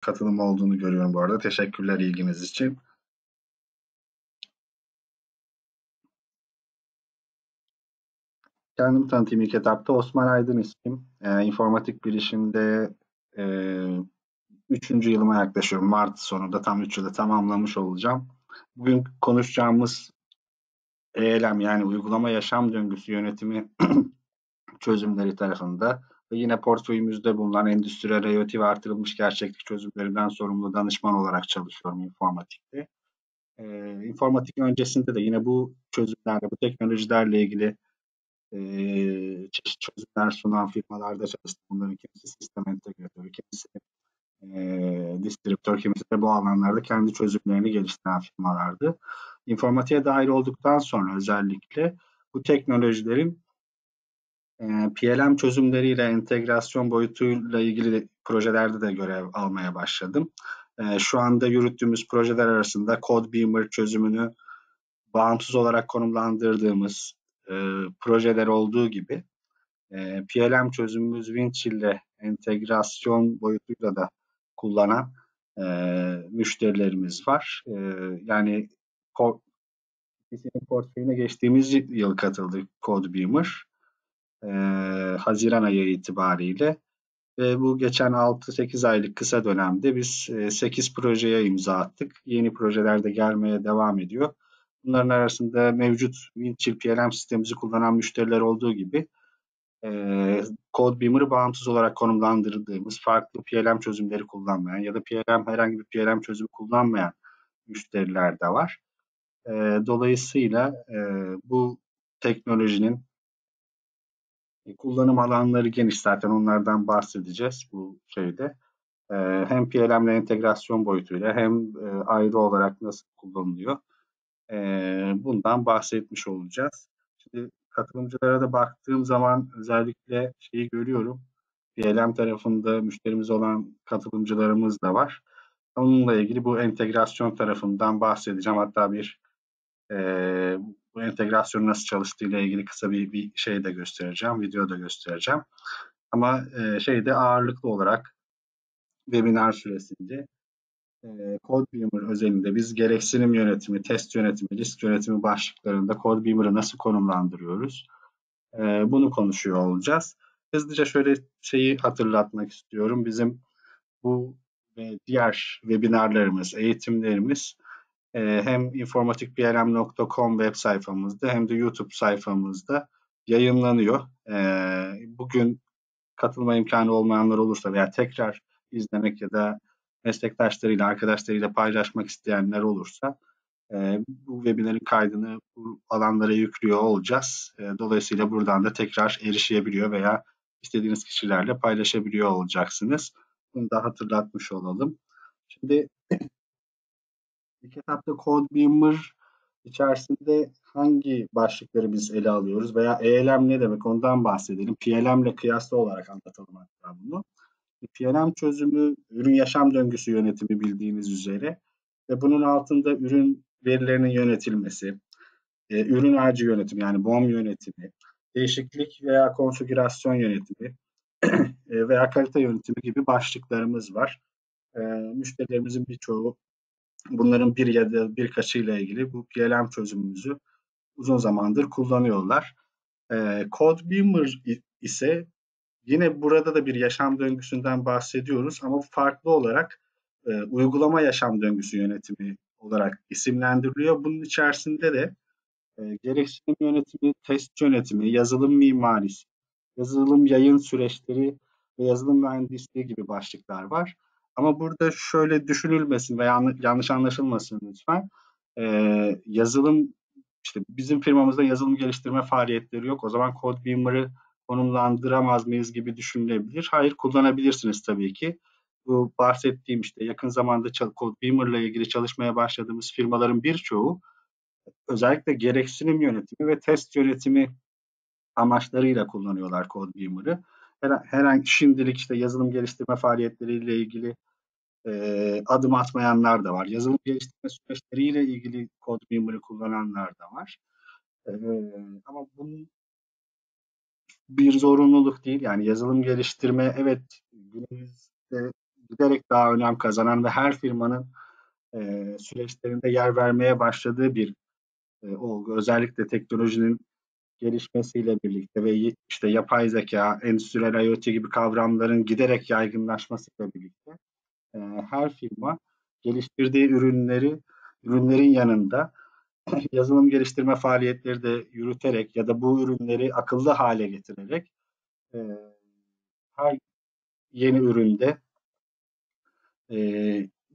katılım olduğunu görüyorum bu arada. Teşekkürler ilginiz için. Kendimi tanıtayım ilk etapta. Osman Aydın ismim. E, informatik bilişimde e, üçüncü yılıma yaklaşıyorum. Mart sonunda tam üç yılı tamamlamış olacağım. Bugün konuşacağımız ELM yani uygulama yaşam döngüsü yönetimi çözümleri tarafında ve yine portföyümüzde bulunan endüstriyel IoT ve artırılmış gerçeklik çözümlerinden sorumlu danışman olarak çalışıyorum informatikte. Ee, informatik öncesinde de yine bu çözümlerle, bu teknolojilerle ilgili e, çeşitli çözümler sunan firmalarda çalıştım. Bunların kimisi sistem entegratörü, kimisi e, distribütör, kimisi de bu alanlarda kendi çözümlerini geliştiren firmalardı. İnformatiğe dahil olduktan sonra özellikle bu teknolojilerin e, PLM çözümleriyle entegrasyon boyutuyla ilgili projelerde de görev almaya başladım. E, şu anda yürüttüğümüz projeler arasında CodeBeamer çözümünü bağımsız olarak konumlandırdığımız e, projeler olduğu gibi e, PLM çözümümüz Winchill ile entegrasyon boyutuyla da kullanan e, müşterilerimiz var. Yani ikisinin portföyüne geçtiğimiz yıl katıldı CodeBeamer. E, Haziran ayı itibariyle ve bu geçen 6-8 aylık kısa dönemde biz 8 projeye imza attık. Yeni projeler de gelmeye devam ediyor. Bunların arasında mevcut Windchill PLM sistemimizi kullanan müşteriler olduğu gibi e, CodeBeamer'ı bağımsız olarak konumlandırdığımız farklı PLM çözümleri kullanmayan ya da PLM herhangi bir PLM çözümü kullanmayan müşteriler de var. E, dolayısıyla e, bu teknolojinin kullanım alanları geniş zaten onlardan bahsedeceğiz bu şeyde. E, hem PLM ile entegrasyon boyutuyla hem e, ayrı olarak nasıl kullanılıyor e, bundan bahsetmiş olacağız. Şimdi katılımcılara da baktığım zaman özellikle şeyi görüyorum. PLM tarafında müşterimiz olan katılımcılarımız da var. Onunla ilgili bu entegrasyon tarafından bahsedeceğim. Hatta bir e, bu entegrasyon nasıl çalıştığı ile ilgili kısa bir, bir şey de göstereceğim. Video da göstereceğim. Ama e, şeyde ağırlıklı olarak webinar süresince e, CodeBeamer özelinde biz gereksinim yönetimi, test yönetimi, risk yönetimi başlıklarında CodeBeamer'ı nasıl konumlandırıyoruz? E, bunu konuşuyor olacağız. Hızlıca şöyle şeyi hatırlatmak istiyorum. Bizim bu ve diğer webinarlarımız, eğitimlerimiz e, hem informatikplm.com web sayfamızda hem de YouTube sayfamızda yayınlanıyor. E, bugün katılma imkanı olmayanlar olursa veya tekrar izlemek ya da meslektaşlarıyla, arkadaşlarıyla paylaşmak isteyenler olursa e, bu webinarın kaydını bu alanlara yüklüyor olacağız. E, dolayısıyla buradan da tekrar erişebiliyor veya istediğiniz kişilerle paylaşabiliyor olacaksınız. Bunu da hatırlatmış olalım. Şimdi ilk etapta CodeBeamer içerisinde hangi başlıkları biz ele alıyoruz veya ELM ne demek ondan bahsedelim. PLM ile kıyaslı olarak anlatalım hatta bunu. PLM çözümü ürün yaşam döngüsü yönetimi bildiğiniz üzere ve bunun altında ürün verilerinin yönetilmesi, e, ürün ağacı yönetimi yani BOM yönetimi, değişiklik veya konfigürasyon yönetimi e, veya kalite yönetimi gibi başlıklarımız var. E, müşterilerimizin birçoğu bunların bir ya da birkaçıyla ilgili bu PLM çözümümüzü uzun zamandır kullanıyorlar. E, CodeBeamer ise Yine burada da bir yaşam döngüsünden bahsediyoruz ama farklı olarak e, uygulama yaşam döngüsü yönetimi olarak isimlendiriliyor. Bunun içerisinde de e, gereksinim yönetimi, test yönetimi, yazılım mimarisi, yazılım yayın süreçleri ve yazılım mühendisliği gibi başlıklar var. Ama burada şöyle düşünülmesin ve yanlış anlaşılmasın lütfen. E, yazılım işte bizim firmamızda yazılım geliştirme faaliyetleri yok. O zaman CodeBeamer'ı konumlandıramaz mıyız gibi düşünülebilir. Hayır kullanabilirsiniz tabii ki. Bu bahsettiğim işte yakın zamanda Beamer ile ilgili çalışmaya başladığımız firmaların birçoğu özellikle gereksinim yönetimi ve test yönetimi amaçlarıyla kullanıyorlar CodeBeamer'ı. Her, herhangi şimdilik işte yazılım geliştirme faaliyetleriyle ilgili e, adım atmayanlar da var. Yazılım geliştirme süreçleriyle ilgili CodeBeamer'ı kullananlar da var. E, ama bunun bir zorunluluk değil. Yani yazılım geliştirme evet günümüzde giderek daha önem kazanan ve her firmanın e, süreçlerinde yer vermeye başladığı bir e, olgu. Özellikle teknolojinin gelişmesiyle birlikte ve işte yapay zeka, endüstriyel IoT gibi kavramların giderek yaygınlaşmasıyla birlikte e, her firma geliştirdiği ürünleri ürünlerin yanında yazılım geliştirme faaliyetleri de yürüterek ya da bu ürünleri akıllı hale getirerek e, her yeni üründe e,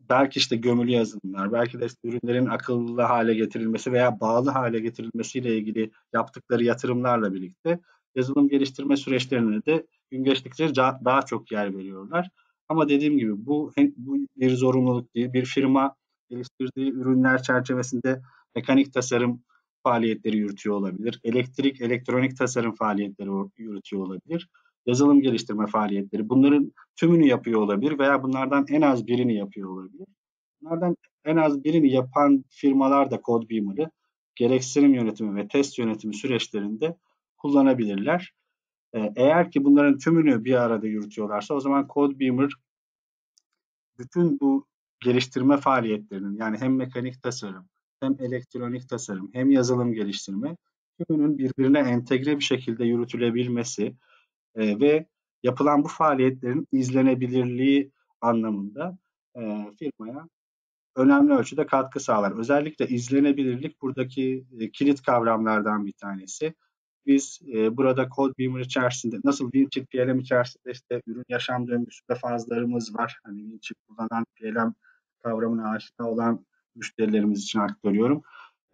belki işte gömülü yazılımlar, belki de ürünlerin akıllı hale getirilmesi veya bağlı hale getirilmesiyle ilgili yaptıkları yatırımlarla birlikte yazılım geliştirme süreçlerine de gün geçtikçe daha çok yer veriyorlar. Ama dediğim gibi bu, bu bir zorunluluk değil. Bir firma geliştirdiği ürünler çerçevesinde mekanik tasarım faaliyetleri yürütüyor olabilir. Elektrik, elektronik tasarım faaliyetleri yürütüyor olabilir. Yazılım geliştirme faaliyetleri. Bunların tümünü yapıyor olabilir veya bunlardan en az birini yapıyor olabilir. Bunlardan en az birini yapan firmalar da Codebeamer'ı gereksinim yönetimi ve test yönetimi süreçlerinde kullanabilirler. Ee, eğer ki bunların tümünü bir arada yürütüyorlarsa o zaman Codebeamer bütün bu geliştirme faaliyetlerinin yani hem mekanik tasarım hem elektronik tasarım hem yazılım geliştirme tümünün birbirine entegre bir şekilde yürütülebilmesi e, ve yapılan bu faaliyetlerin izlenebilirliği anlamında e, firmaya önemli ölçüde katkı sağlar. Özellikle izlenebilirlik buradaki e, kilit kavramlardan bir tanesi. Biz e, burada Codebeamer içerisinde nasıl Winchill PLM içerisinde işte ürün yaşam döngüsü ve fazlarımız var. Hani Winchill kullanan PLM kavramına aşina olan müşterilerimiz için aktarıyorum.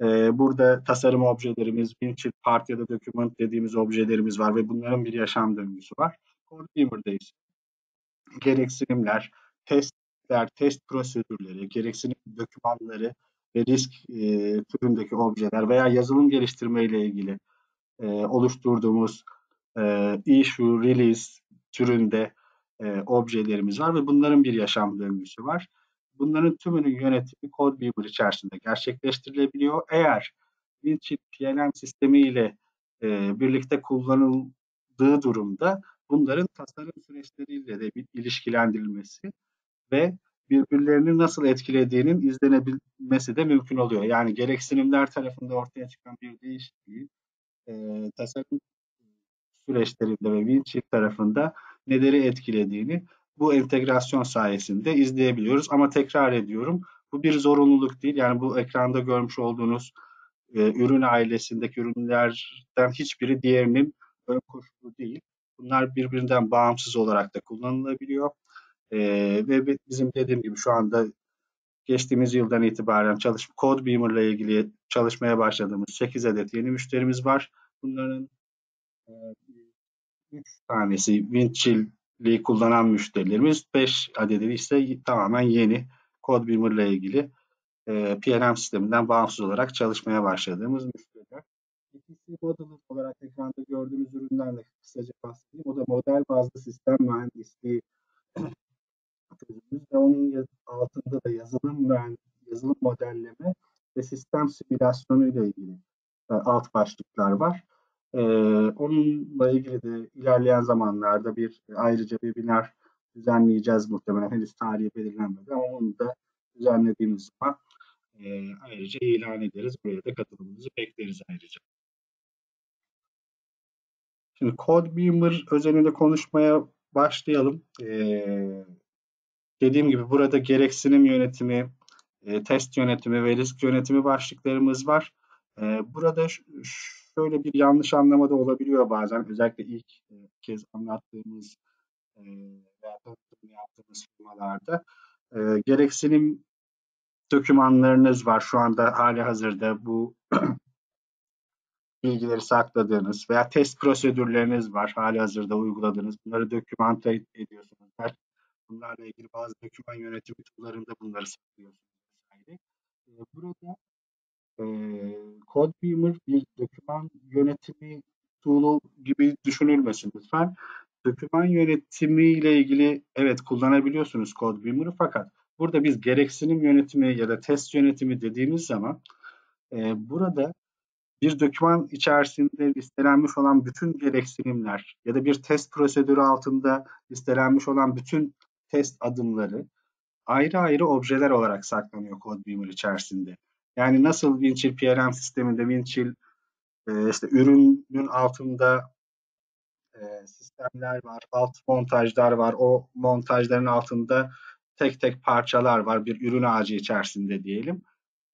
Ee, burada tasarım objelerimiz, Winchill part ya da document dediğimiz objelerimiz var ve bunların bir yaşam döngüsü var. Codebeamer'da ise gereksinimler, testler, test prosedürleri, gereksinim dokümanları ve risk e, türündeki objeler veya yazılım geliştirme ile ilgili e, oluşturduğumuz e, issue, release türünde e, objelerimiz var ve bunların bir yaşam döngüsü var. Bunların tümünün yönetimi CodeBeamer içerisinde gerçekleştirilebiliyor. Eğer Winchill PLM sistemi ile e, birlikte kullanıldığı durumda bunların tasarım süreçleriyle de bir ilişkilendirilmesi ve birbirlerini nasıl etkilediğinin izlenebilmesi de mümkün oluyor. Yani gereksinimler tarafında ortaya çıkan bir değişikliğin e, tasarım süreçlerinde ve Winchill tarafında neleri etkilediğini bu entegrasyon sayesinde izleyebiliyoruz. Ama tekrar ediyorum bu bir zorunluluk değil. Yani bu ekranda görmüş olduğunuz e, ürün ailesindeki ürünlerden hiçbiri diğerinin ön koşulu değil. Bunlar birbirinden bağımsız olarak da kullanılabiliyor. E, ve bizim dediğim gibi şu anda geçtiğimiz yıldan itibaren çalışma Codebeamer ile ilgili çalışmaya başladığımız 8 adet yeni müşterimiz var. Bunların e, 3 tanesi Windchill kullanan müşterilerimiz 5 adedi ise tamamen yeni Codebeamer ile ilgili e, PLM sisteminden bağımsız olarak çalışmaya başladığımız müşteriler. İkisi model olarak ekranda gördüğümüz ürünlerle kısaca bahsedeyim. O da model bazlı sistem mühendisliği ve onun altında da yazılım ve yazılım modelleme ve sistem simülasyonu ile ilgili e, alt başlıklar var. Ee, onunla ilgili de ilerleyen zamanlarda bir ayrıca bir webinar düzenleyeceğiz muhtemelen. Henüz tarihi belirlenmedi ama onu da düzenlediğimiz zaman e, ayrıca ilan ederiz. Buraya da katılımınızı bekleriz ayrıca. Şimdi CodeBeamer özelinde konuşmaya başlayalım. Ee, dediğim gibi burada gereksinim yönetimi, e, test yönetimi ve risk yönetimi başlıklarımız var. E, burada şöyle bir yanlış anlama da olabiliyor bazen. Özellikle ilk e, kez anlattığımız e, veya tanıtımını yaptığımız firmalarda. E, gereksinim dokümanlarınız var şu anda hali hazırda bu bilgileri sakladığınız veya test prosedürleriniz var hali hazırda uyguladığınız. Bunları dokümante ediyorsunuz. Bunlarla ilgili bazı doküman yönetimi tool'larında bunları saklıyorsunuz. Burada e, CodeBeamer bir doküman yönetimi tool'u gibi düşünülmesin lütfen. Doküman yönetimi ile ilgili evet kullanabiliyorsunuz CodeBeamer'ı fakat burada biz gereksinim yönetimi ya da test yönetimi dediğimiz zaman e, burada bir doküman içerisinde listelenmiş olan bütün gereksinimler ya da bir test prosedürü altında listelenmiş olan bütün test adımları ayrı ayrı objeler olarak saklanıyor CodeBeamer içerisinde. Yani nasıl Windchill PLM sisteminde Windchill e, işte ürünün altında e, sistemler var, alt montajlar var. O montajların altında tek tek parçalar var bir ürün ağacı içerisinde diyelim.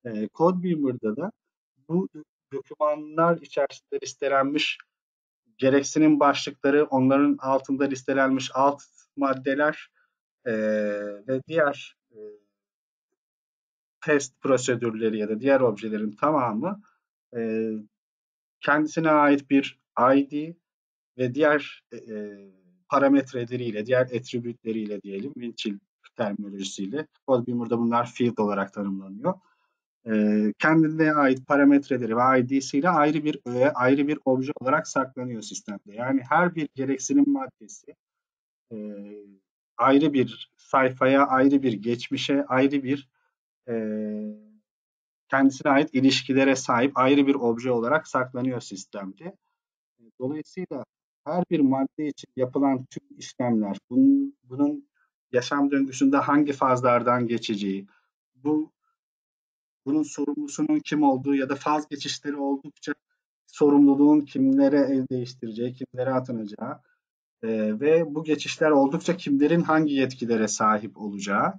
E, CodeBeamer'da da bu dokümanlar içerisinde listelenmiş gereksinim başlıkları, onların altında listelenmiş alt maddeler e, ve diğer e, test prosedürleri ya da diğer objelerin tamamı e, kendisine ait bir ID ve diğer e, e parametreleriyle, diğer attribütleriyle diyelim, Winchill terminolojisiyle. CodeBeamer'da bunlar field olarak tanımlanıyor. E, kendine ait parametreleri ve ID'siyle ayrı bir öğe, ayrı bir obje olarak saklanıyor sistemde. Yani her bir gereksinim maddesi e, ayrı bir sayfaya, ayrı bir geçmişe, ayrı bir kendisine ait ilişkilere sahip ayrı bir obje olarak saklanıyor sistemde. Dolayısıyla her bir madde için yapılan tüm işlemler, bunun, bunun yaşam döngüsünde hangi fazlardan geçeceği, bu bunun sorumlusunun kim olduğu ya da faz geçişleri oldukça sorumluluğun kimlere el değiştireceği, kimlere atanacağı e, ve bu geçişler oldukça kimlerin hangi yetkilere sahip olacağı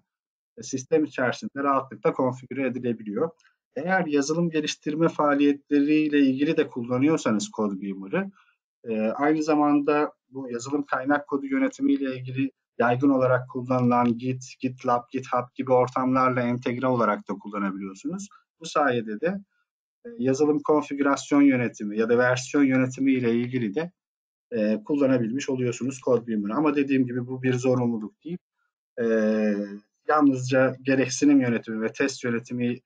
sistem içerisinde rahatlıkla konfigüre edilebiliyor. Eğer yazılım geliştirme faaliyetleriyle ilgili de kullanıyorsanız CodeBeamer'ı, e, aynı zamanda bu yazılım kaynak kodu yönetimiyle ilgili yaygın olarak kullanılan Git, GitLab, GitHub gibi ortamlarla entegre olarak da kullanabiliyorsunuz. Bu sayede de e, yazılım konfigürasyon yönetimi ya da versiyon yönetimi ile ilgili de e, kullanabilmiş oluyorsunuz CodeBeamer'ı. Ama dediğim gibi bu bir zorunluluk değil. E, yalnızca gereksinim yönetimi ve test yönetimi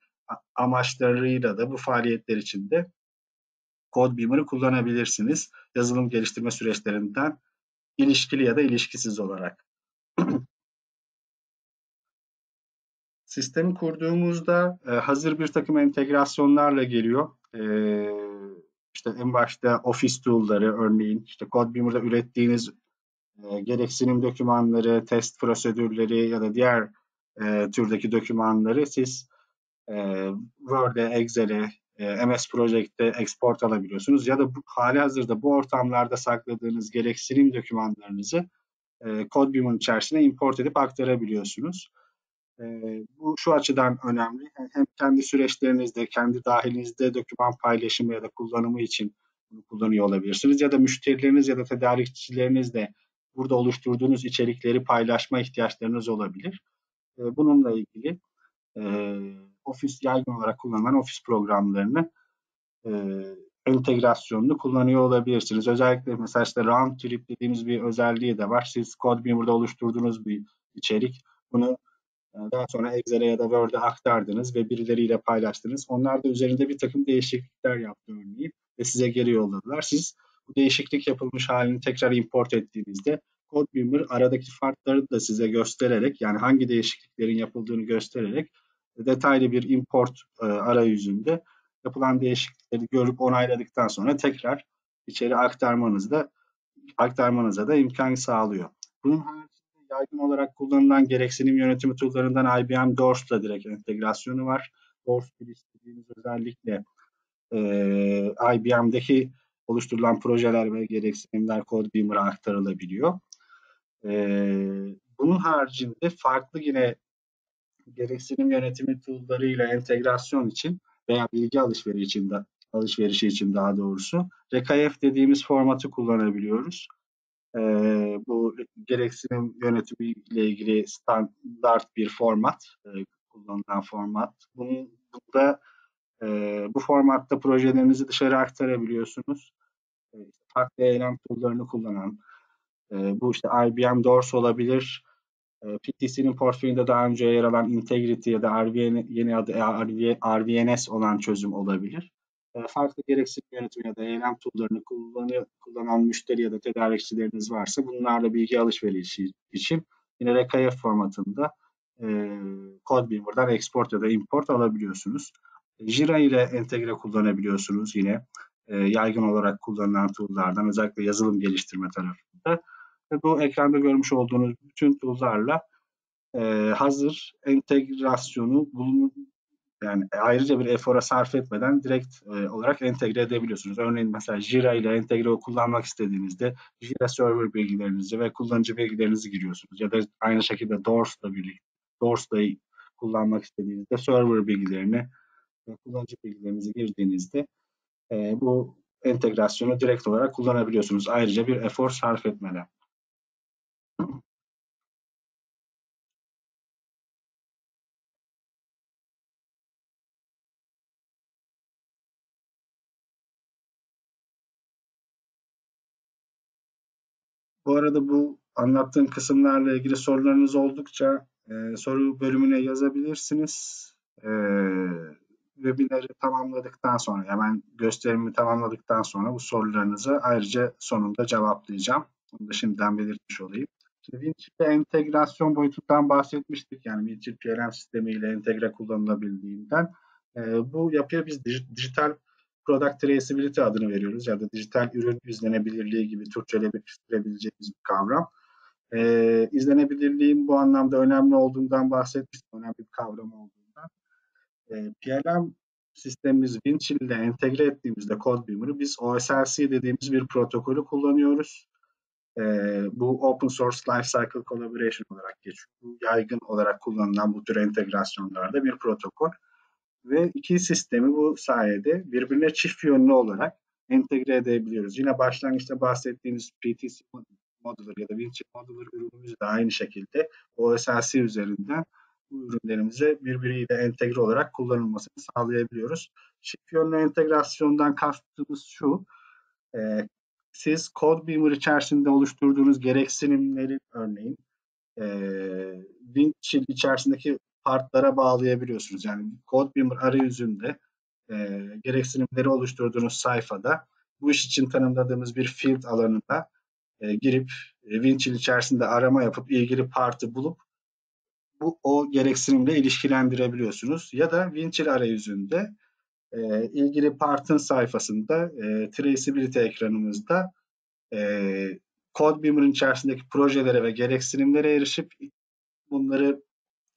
amaçlarıyla da bu faaliyetler içinde CodeBeamer'ı kullanabilirsiniz. Yazılım geliştirme süreçlerinden ilişkili ya da ilişkisiz olarak. Sistemi kurduğumuzda e, hazır bir takım entegrasyonlarla geliyor. E, işte en başta Office tool'ları örneğin, işte CodeBeamer'da ürettiğiniz e, gereksinim dokümanları, test prosedürleri ya da diğer e, türdeki dokümanları siz e, Word'e, Excel'e, e, MS Project'te export alabiliyorsunuz ya da bu, hali hazırda bu ortamlarda sakladığınız gereksinim dokümanlarınızı e, CodeBeamer'ın içerisine import edip aktarabiliyorsunuz. E, bu şu açıdan önemli. Hem kendi süreçlerinizde, kendi dahilinizde doküman paylaşımı ya da kullanımı için bunu kullanıyor olabilirsiniz. Ya da müşterileriniz ya da tedarikçileriniz de burada oluşturduğunuz içerikleri paylaşma ihtiyaçlarınız olabilir. Bununla ilgili e, Office yaygın olarak kullanılan Office programlarını e, entegrasyonunu kullanıyor olabilirsiniz. Özellikle mesela işte round trip dediğimiz bir özelliği de var. Siz CodeBeamer'da oluşturduğunuz bir içerik. Bunu daha sonra Excel'e ya da Word'e aktardınız ve birileriyle paylaştınız. Onlar da üzerinde bir takım değişiklikler yaptı örneğin ve size geri yolladılar. Siz bu değişiklik yapılmış halini tekrar import ettiğinizde CodeBeamer aradaki farkları da size göstererek yani hangi değişikliklerin yapıldığını göstererek detaylı bir import e, arayüzünde yapılan değişiklikleri görüp onayladıktan sonra tekrar içeri aktarmanızda aktarmanıza da imkan sağlıyor. Bunun haricinde yaygın olarak kullanılan gereksinim yönetimi tool'larından IBM Doors'la direkt entegrasyonu var. Doors dediğimiz özellikle e, IBM'deki oluşturulan projeler ve gereksinimler CodeBeamer'a aktarılabiliyor. Bunun haricinde farklı yine gereksinim yönetimi tool'larıyla entegrasyon için veya bilgi alışverişi için de alışverişi için daha doğrusu RKF dediğimiz formatı kullanabiliyoruz. Ee, bu gereksinim yönetimi ile ilgili standart bir format, e, kullanılan format. Bunun burada e, bu formatta projelerinizi dışarı aktarabiliyorsunuz. E, farklı eylem tool'larını kullanan, e, bu işte IBM Doors olabilir, ee, PTC'nin portföyünde daha önce yer alan Integrity ya da RVN, yeni adı RVNS olan çözüm olabilir. Ee, farklı gereksinim yönetimi ya da eylem tool'larını kullanıyor, kullanan müşteri ya da tedarikçileriniz varsa bunlarla bilgi alışverişi için yine RKF formatında e, CodeBeamer'dan export ya da import alabiliyorsunuz. Jira ile entegre kullanabiliyorsunuz yine e, yaygın olarak kullanılan tool'lardan özellikle yazılım geliştirme tarafında. Bu ekranda görmüş olduğunuz bütün tool'larla e, hazır entegrasyonu bulun yani ayrıca bir efora sarf etmeden direkt e, olarak entegre edebiliyorsunuz. Örneğin mesela Jira ile entegre kullanmak istediğinizde Jira server bilgilerinizi ve kullanıcı bilgilerinizi giriyorsunuz. Ya da aynı şekilde Doors'la birlikte Doors'la kullanmak istediğinizde server bilgilerini ve kullanıcı bilgilerinizi girdiğinizde e, bu entegrasyonu direkt olarak kullanabiliyorsunuz. Ayrıca bir efor sarf etmeden. Bu arada bu anlattığım kısımlarla ilgili sorularınız oldukça e, soru bölümüne yazabilirsiniz. E, webinarı tamamladıktan sonra, yani ben gösterimimi tamamladıktan sonra bu sorularınızı ayrıca sonunda cevaplayacağım. Bunu da şimdiden belirtmiş olayım. Winchill'de entegrasyon boyutundan bahsetmiştik. Yani Winchill PLM sistemiyle entegre kullanılabildiğinden. E, bu yapıya biz dijital product traceability adını veriyoruz ya da dijital ürün izlenebilirliği gibi Türkçeleştirebileceğimiz bir kavram. E, izlenebilirliğin bu anlamda önemli olduğundan bahsetmiştim. Önemli bir kavram olduğundan. E, PLM sistemimiz Winchill ile entegre ettiğimizde Codebeamer'ı biz OSRC dediğimiz bir protokolü kullanıyoruz. E, bu Open Source Lifecycle Collaboration olarak geçiyor. Bu yaygın olarak kullanılan bu tür entegrasyonlarda bir protokol ve iki sistemi bu sayede birbirine çift yönlü olarak entegre edebiliyoruz. Yine başlangıçta bahsettiğimiz PTC Modeler ya da Winchill Modeler ürünümüz de aynı şekilde OSLC üzerinden bu ürünlerimize birbiriyle entegre olarak kullanılmasını sağlayabiliyoruz. Çift yönlü entegrasyondan kastımız şu, e, siz Codebeamer içerisinde oluşturduğunuz gereksinimleri örneğin e, Winchill içerisindeki partlara bağlayabiliyorsunuz. Yani Codebeamer arayüzünde e, gereksinimleri oluşturduğunuz sayfada bu iş için tanımladığımız bir field alanında e, girip e, Winchill içerisinde arama yapıp ilgili partı bulup bu o gereksinimle ilişkilendirebiliyorsunuz. Ya da Winchill arayüzünde e, ilgili partın sayfasında e, traceability ekranımızda e, Codebeamer'ın içerisindeki projelere ve gereksinimlere erişip bunları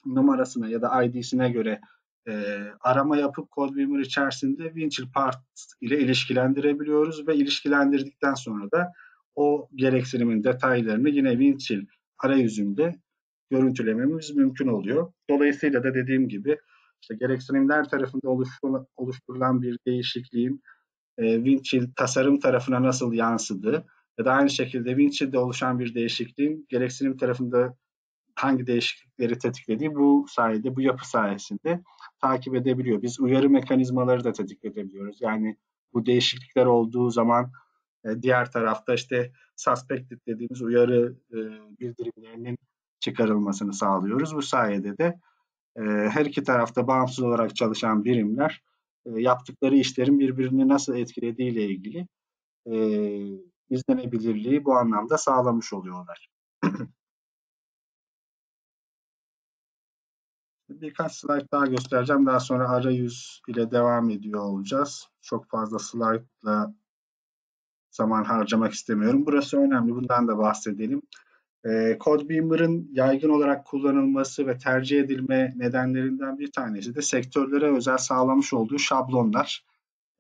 numarasına ya da ID'sine göre e, arama yapıp Codebeamer içerisinde Winchill Part ile ilişkilendirebiliyoruz ve ilişkilendirdikten sonra da o gereksinimin detaylarını yine Winchill arayüzünde görüntülememiz mümkün oluyor. Dolayısıyla da dediğim gibi işte gereksinimler tarafında oluşturulan bir değişikliğin e, Winchill tasarım tarafına nasıl yansıdığı ya da aynı şekilde Winchill'de oluşan bir değişikliğin gereksinim tarafında hangi değişiklikleri tetiklediği bu sayede, bu yapı sayesinde takip edebiliyor. Biz uyarı mekanizmaları da tetikleyebiliyoruz. Yani bu değişiklikler olduğu zaman e, diğer tarafta işte suspected dediğimiz uyarı e, bildirimlerinin çıkarılmasını sağlıyoruz. Bu sayede de e, her iki tarafta bağımsız olarak çalışan birimler yaptıkları işlerin birbirini nasıl etkilediği ile ilgili izlenebilirliği bu anlamda sağlamış oluyorlar. Birkaç slide daha göstereceğim. Daha sonra arayüz ile devam ediyor olacağız. Çok fazla slaytla zaman harcamak istemiyorum. Burası önemli. Bundan da bahsedelim. Ee, Codebeamer'ın yaygın olarak kullanılması ve tercih edilme nedenlerinden bir tanesi de sektörlere özel sağlamış olduğu şablonlar.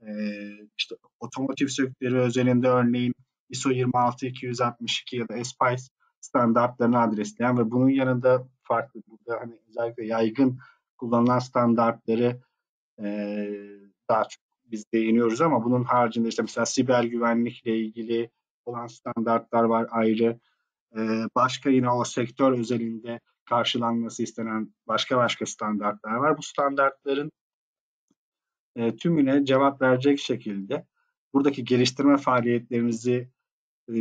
Ee, işte otomotiv sektörü özelinde örneğin ISO 26262 ya da ESPICE standartlarını adresleyen ve bunun yanında farklı burada hani özellikle yaygın kullanılan standartları e, daha çok biz değiniyoruz ama bunun haricinde işte mesela siber güvenlikle ilgili olan standartlar var ayrı. E, başka yine o sektör özelinde karşılanması istenen başka başka standartlar var. Bu standartların e, tümüne cevap verecek şekilde buradaki geliştirme faaliyetlerinizi e,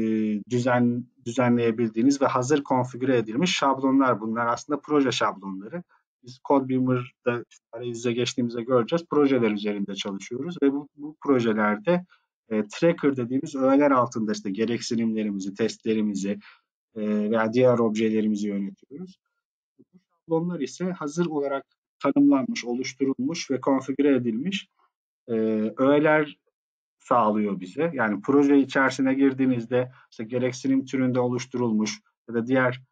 düzen düzenleyebildiğiniz ve hazır konfigüre edilmiş şablonlar bunlar. Aslında proje şablonları. Biz Codebeamer'da arayüze geçtiğimizde göreceğiz. Projeler üzerinde çalışıyoruz ve bu, bu projelerde e, tracker dediğimiz öğeler altında işte gereksinimlerimizi, testlerimizi veya diğer objelerimizi yönetiyoruz. Bu şablonlar ise hazır olarak tanımlanmış, oluşturulmuş ve konfigüre edilmiş e, öğeler sağlıyor bize. Yani proje içerisine girdiğinizde işte gereksinim türünde oluşturulmuş ya da diğer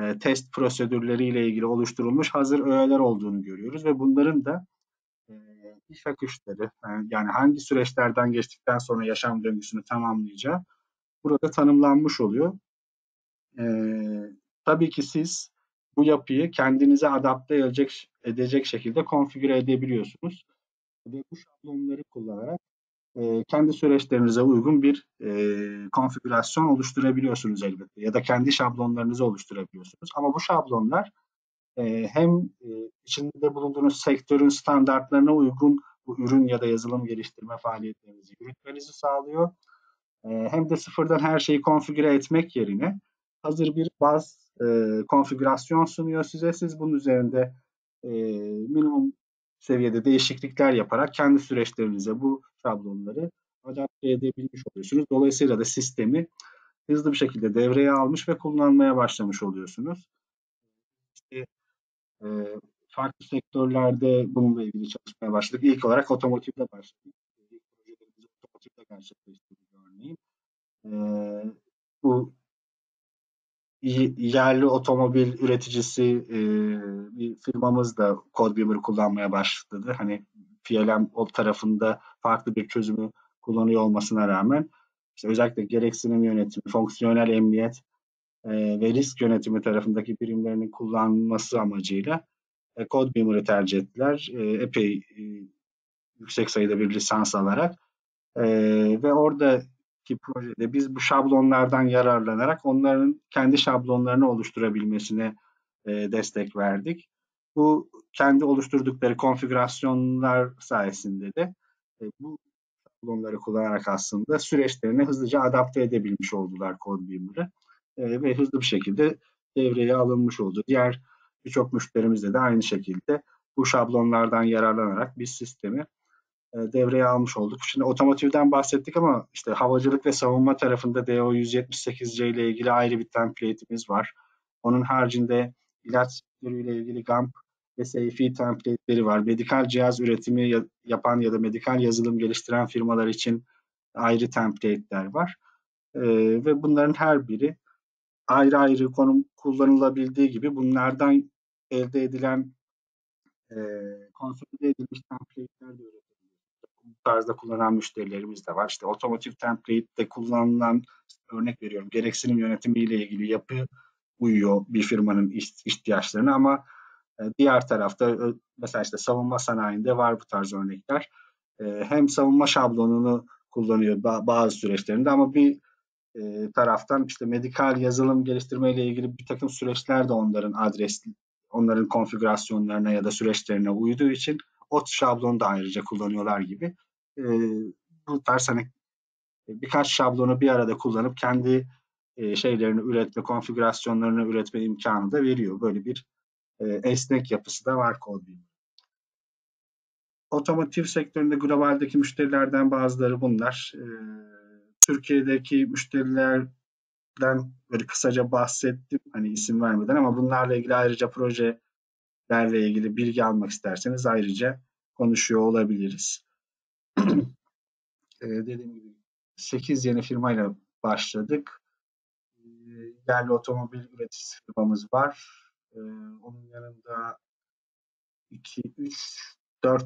e, test prosedürleriyle ilgili oluşturulmuş hazır öğeler olduğunu görüyoruz ve bunların da e, iş akışları yani hangi süreçlerden geçtikten sonra yaşam döngüsünü tamamlayacağı burada tanımlanmış oluyor. E, tabii ki siz bu yapıyı kendinize adapte edecek, edecek şekilde konfigüre edebiliyorsunuz. Ve bu şablonları kullanarak e, kendi süreçlerinize uygun bir e, konfigürasyon oluşturabiliyorsunuz elbette. Ya da kendi şablonlarınızı oluşturabiliyorsunuz. Ama bu şablonlar e, hem e, içinde bulunduğunuz sektörün standartlarına uygun bu ürün ya da yazılım geliştirme faaliyetlerinizi yürütmenizi sağlıyor. E, hem de sıfırdan her şeyi konfigüre etmek yerine hazır bir baz e, konfigürasyon sunuyor size. Siz bunun üzerinde e, minimum seviyede değişiklikler yaparak kendi süreçlerinize bu şablonları adapte edebilmiş oluyorsunuz. Dolayısıyla da sistemi hızlı bir şekilde devreye almış ve kullanmaya başlamış oluyorsunuz. İşte, e, farklı sektörlerde bununla ilgili çalışmaya başladık. İlk olarak otomotivde başladık. İlk projelerimizi otomotivde gerçekleştirdik örneğin. E, bu yerli otomobil üreticisi e, bir firmamız da Codebeamer kullanmaya başladı. Hani PLM o tarafında farklı bir çözümü kullanıyor olmasına rağmen işte özellikle gereksinim yönetimi, fonksiyonel emniyet e, ve risk yönetimi tarafındaki birimlerinin kullanılması amacıyla e, Codebeamer'ı tercih ettiler. E, epey e, yüksek sayıda bir lisans alarak e, ve orada ki projede biz bu şablonlardan yararlanarak onların kendi şablonlarını oluşturabilmesine e, destek verdik. Bu kendi oluşturdukları konfigürasyonlar sayesinde de e, bu şablonları kullanarak aslında süreçlerini hızlıca adapte edebilmiş oldular Codebeamer'ı e, ve hızlı bir şekilde devreye alınmış oldu. Diğer birçok müşterimizde de aynı şekilde bu şablonlardan yararlanarak biz sistemi devreye almış olduk. Şimdi otomotivden bahsettik ama işte havacılık ve savunma tarafında DO-178C ile ilgili ayrı bir template'imiz var. Onun haricinde ilaç sektörüyle ilgili GAMP ve SAFE template'leri var. Medikal cihaz üretimi yapan ya da medikal yazılım geliştiren firmalar için ayrı template'ler var. Ee, ve bunların her biri ayrı ayrı konum kullanılabildiği gibi bunlardan elde edilen e, konsolide edilmiş template'ler de bu tarzda kullanan müşterilerimiz de var. İşte otomotiv template'de kullanılan örnek veriyorum gereksinim yönetimiyle ilgili yapı uyuyor bir firmanın ihtiyaçlarına ama e, diğer tarafta e, mesela işte savunma sanayinde var bu tarz örnekler. E, hem savunma şablonunu kullanıyor bazı süreçlerinde ama bir taraftan işte medikal yazılım geliştirme ile ilgili bir takım süreçler de onların adres, onların konfigürasyonlarına ya da süreçlerine uyduğu için o şablonu da ayrıca kullanıyorlar gibi. E, bu tarz hani birkaç şablonu bir arada kullanıp kendi e, şeylerini üretme, konfigürasyonlarını üretme imkanı da veriyor. Böyle bir e, esnek yapısı da var Codebeamer. Otomotiv sektöründe globaldeki müşterilerden bazıları bunlar. E, Türkiye'deki müşterilerden böyle kısaca bahsettim hani isim vermeden ama bunlarla ilgili ayrıca proje lerle ilgili bilgi almak isterseniz ayrıca konuşuyor olabiliriz. ee, dediğim gibi 8 yeni firmayla başladık. Ee, yerli otomobil üreticisi firmamız var. Ee, onun yanında 2, 3, 4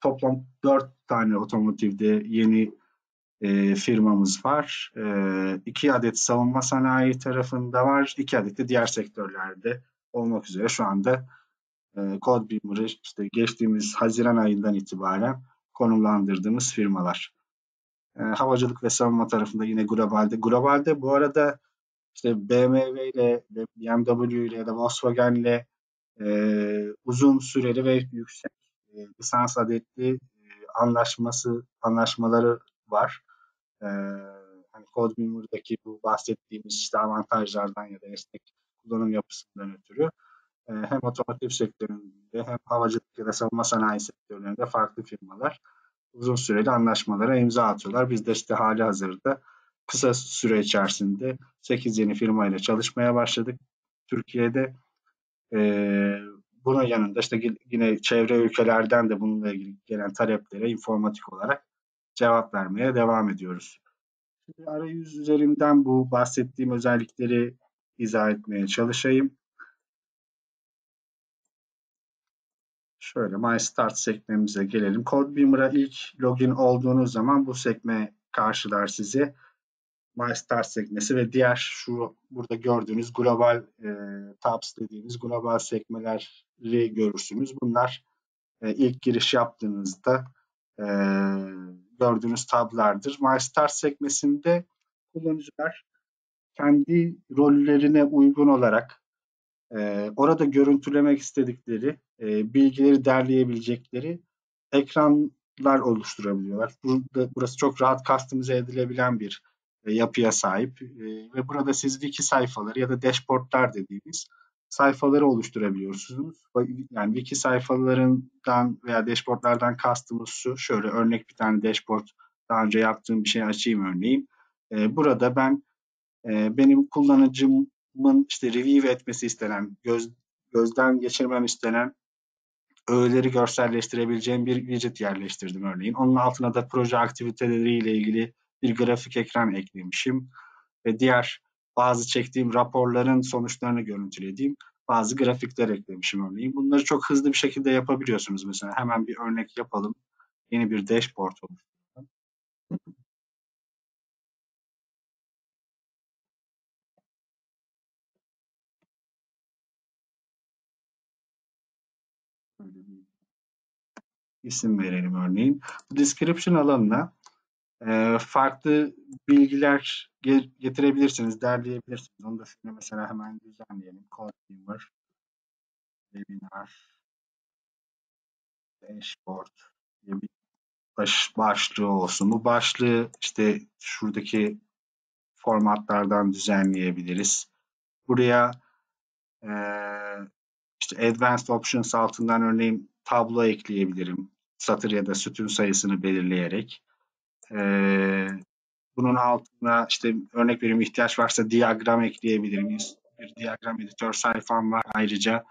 toplam 4 tane otomotivde yeni e, firmamız var. E, iki adet savunma sanayi tarafında var. iki adet de diğer sektörlerde olmak üzere şu anda e, Codebeamer'ı işte geçtiğimiz Haziran ayından itibaren konumlandırdığımız firmalar. E, havacılık ve savunma tarafında yine globalde. Globalde bu arada işte BMW ile, BMW ile ya da Volkswagen ile e, uzun süreli ve yüksek e, lisans adetli e, anlaşması anlaşmaları var. E, hani Codebeamer'daki bu bahsettiğimiz işte avantajlardan ya da esnek kullanım yapısından ötürü ee, hem otomotiv sektöründe hem havacılık ya da savunma sanayi sektörlerinde farklı firmalar uzun süreli anlaşmalara imza atıyorlar. Biz de işte hali hazırda kısa süre içerisinde 8 yeni firma ile çalışmaya başladık. Türkiye'de e, bunun yanında işte yine çevre ülkelerden de bununla ilgili gelen taleplere informatik olarak cevap vermeye devam ediyoruz. Şimdi arayüz üzerinden bu bahsettiğim özellikleri izah etmeye çalışayım. Şöyle My Start sekmemize gelelim. CodeBeamer'a ilk login olduğunuz zaman bu sekme karşılar sizi. My Start sekmesi ve diğer şu burada gördüğünüz global e, tabs dediğimiz global sekmeleri görürsünüz. Bunlar e, ilk giriş yaptığınızda e, gördüğünüz tablardır. My Start sekmesinde kullanıcılar kendi rollerine uygun olarak e, orada görüntülemek istedikleri e, bilgileri derleyebilecekleri ekranlar oluşturabiliyorlar. Burada, burası çok rahat customize edilebilen bir e, yapıya sahip e, ve burada siz wiki sayfaları ya da dashboardlar dediğimiz sayfaları oluşturabiliyorsunuz. Yani wiki sayfalarından veya dashboardlardan kastımız şu. Şöyle örnek bir tane dashboard daha önce yaptığım bir şey açayım örneğin. E, burada ben e, benim kullanıcımın işte review etmesi istenen, göz, gözden geçirmem istenen öğeleri görselleştirebileceğim bir widget yerleştirdim örneğin. Onun altına da proje aktiviteleriyle ilgili bir grafik ekran eklemişim ve diğer bazı çektiğim raporların sonuçlarını görüntülediğim bazı grafikler eklemişim örneğin. Bunları çok hızlı bir şekilde yapabiliyorsunuz mesela. Hemen bir örnek yapalım. Yeni bir dashboard oluşturalım. İsim verelim örneğin. Bu description alanına e, farklı bilgiler getirebilirsiniz, derleyebilirsiniz. Onu da şöyle mesela hemen düzenleyelim. Consumer, webinar, dashboard diye bir baş, başlığı olsun. Bu başlığı işte şuradaki formatlardan düzenleyebiliriz. Buraya e, işte Advanced Options altından örneğin tablo ekleyebilirim. Satır ya da sütun sayısını belirleyerek. Ee, bunun altına işte örnek vereyim ihtiyaç varsa diyagram ekleyebilirim. Bir diyagram editör sayfam var ayrıca.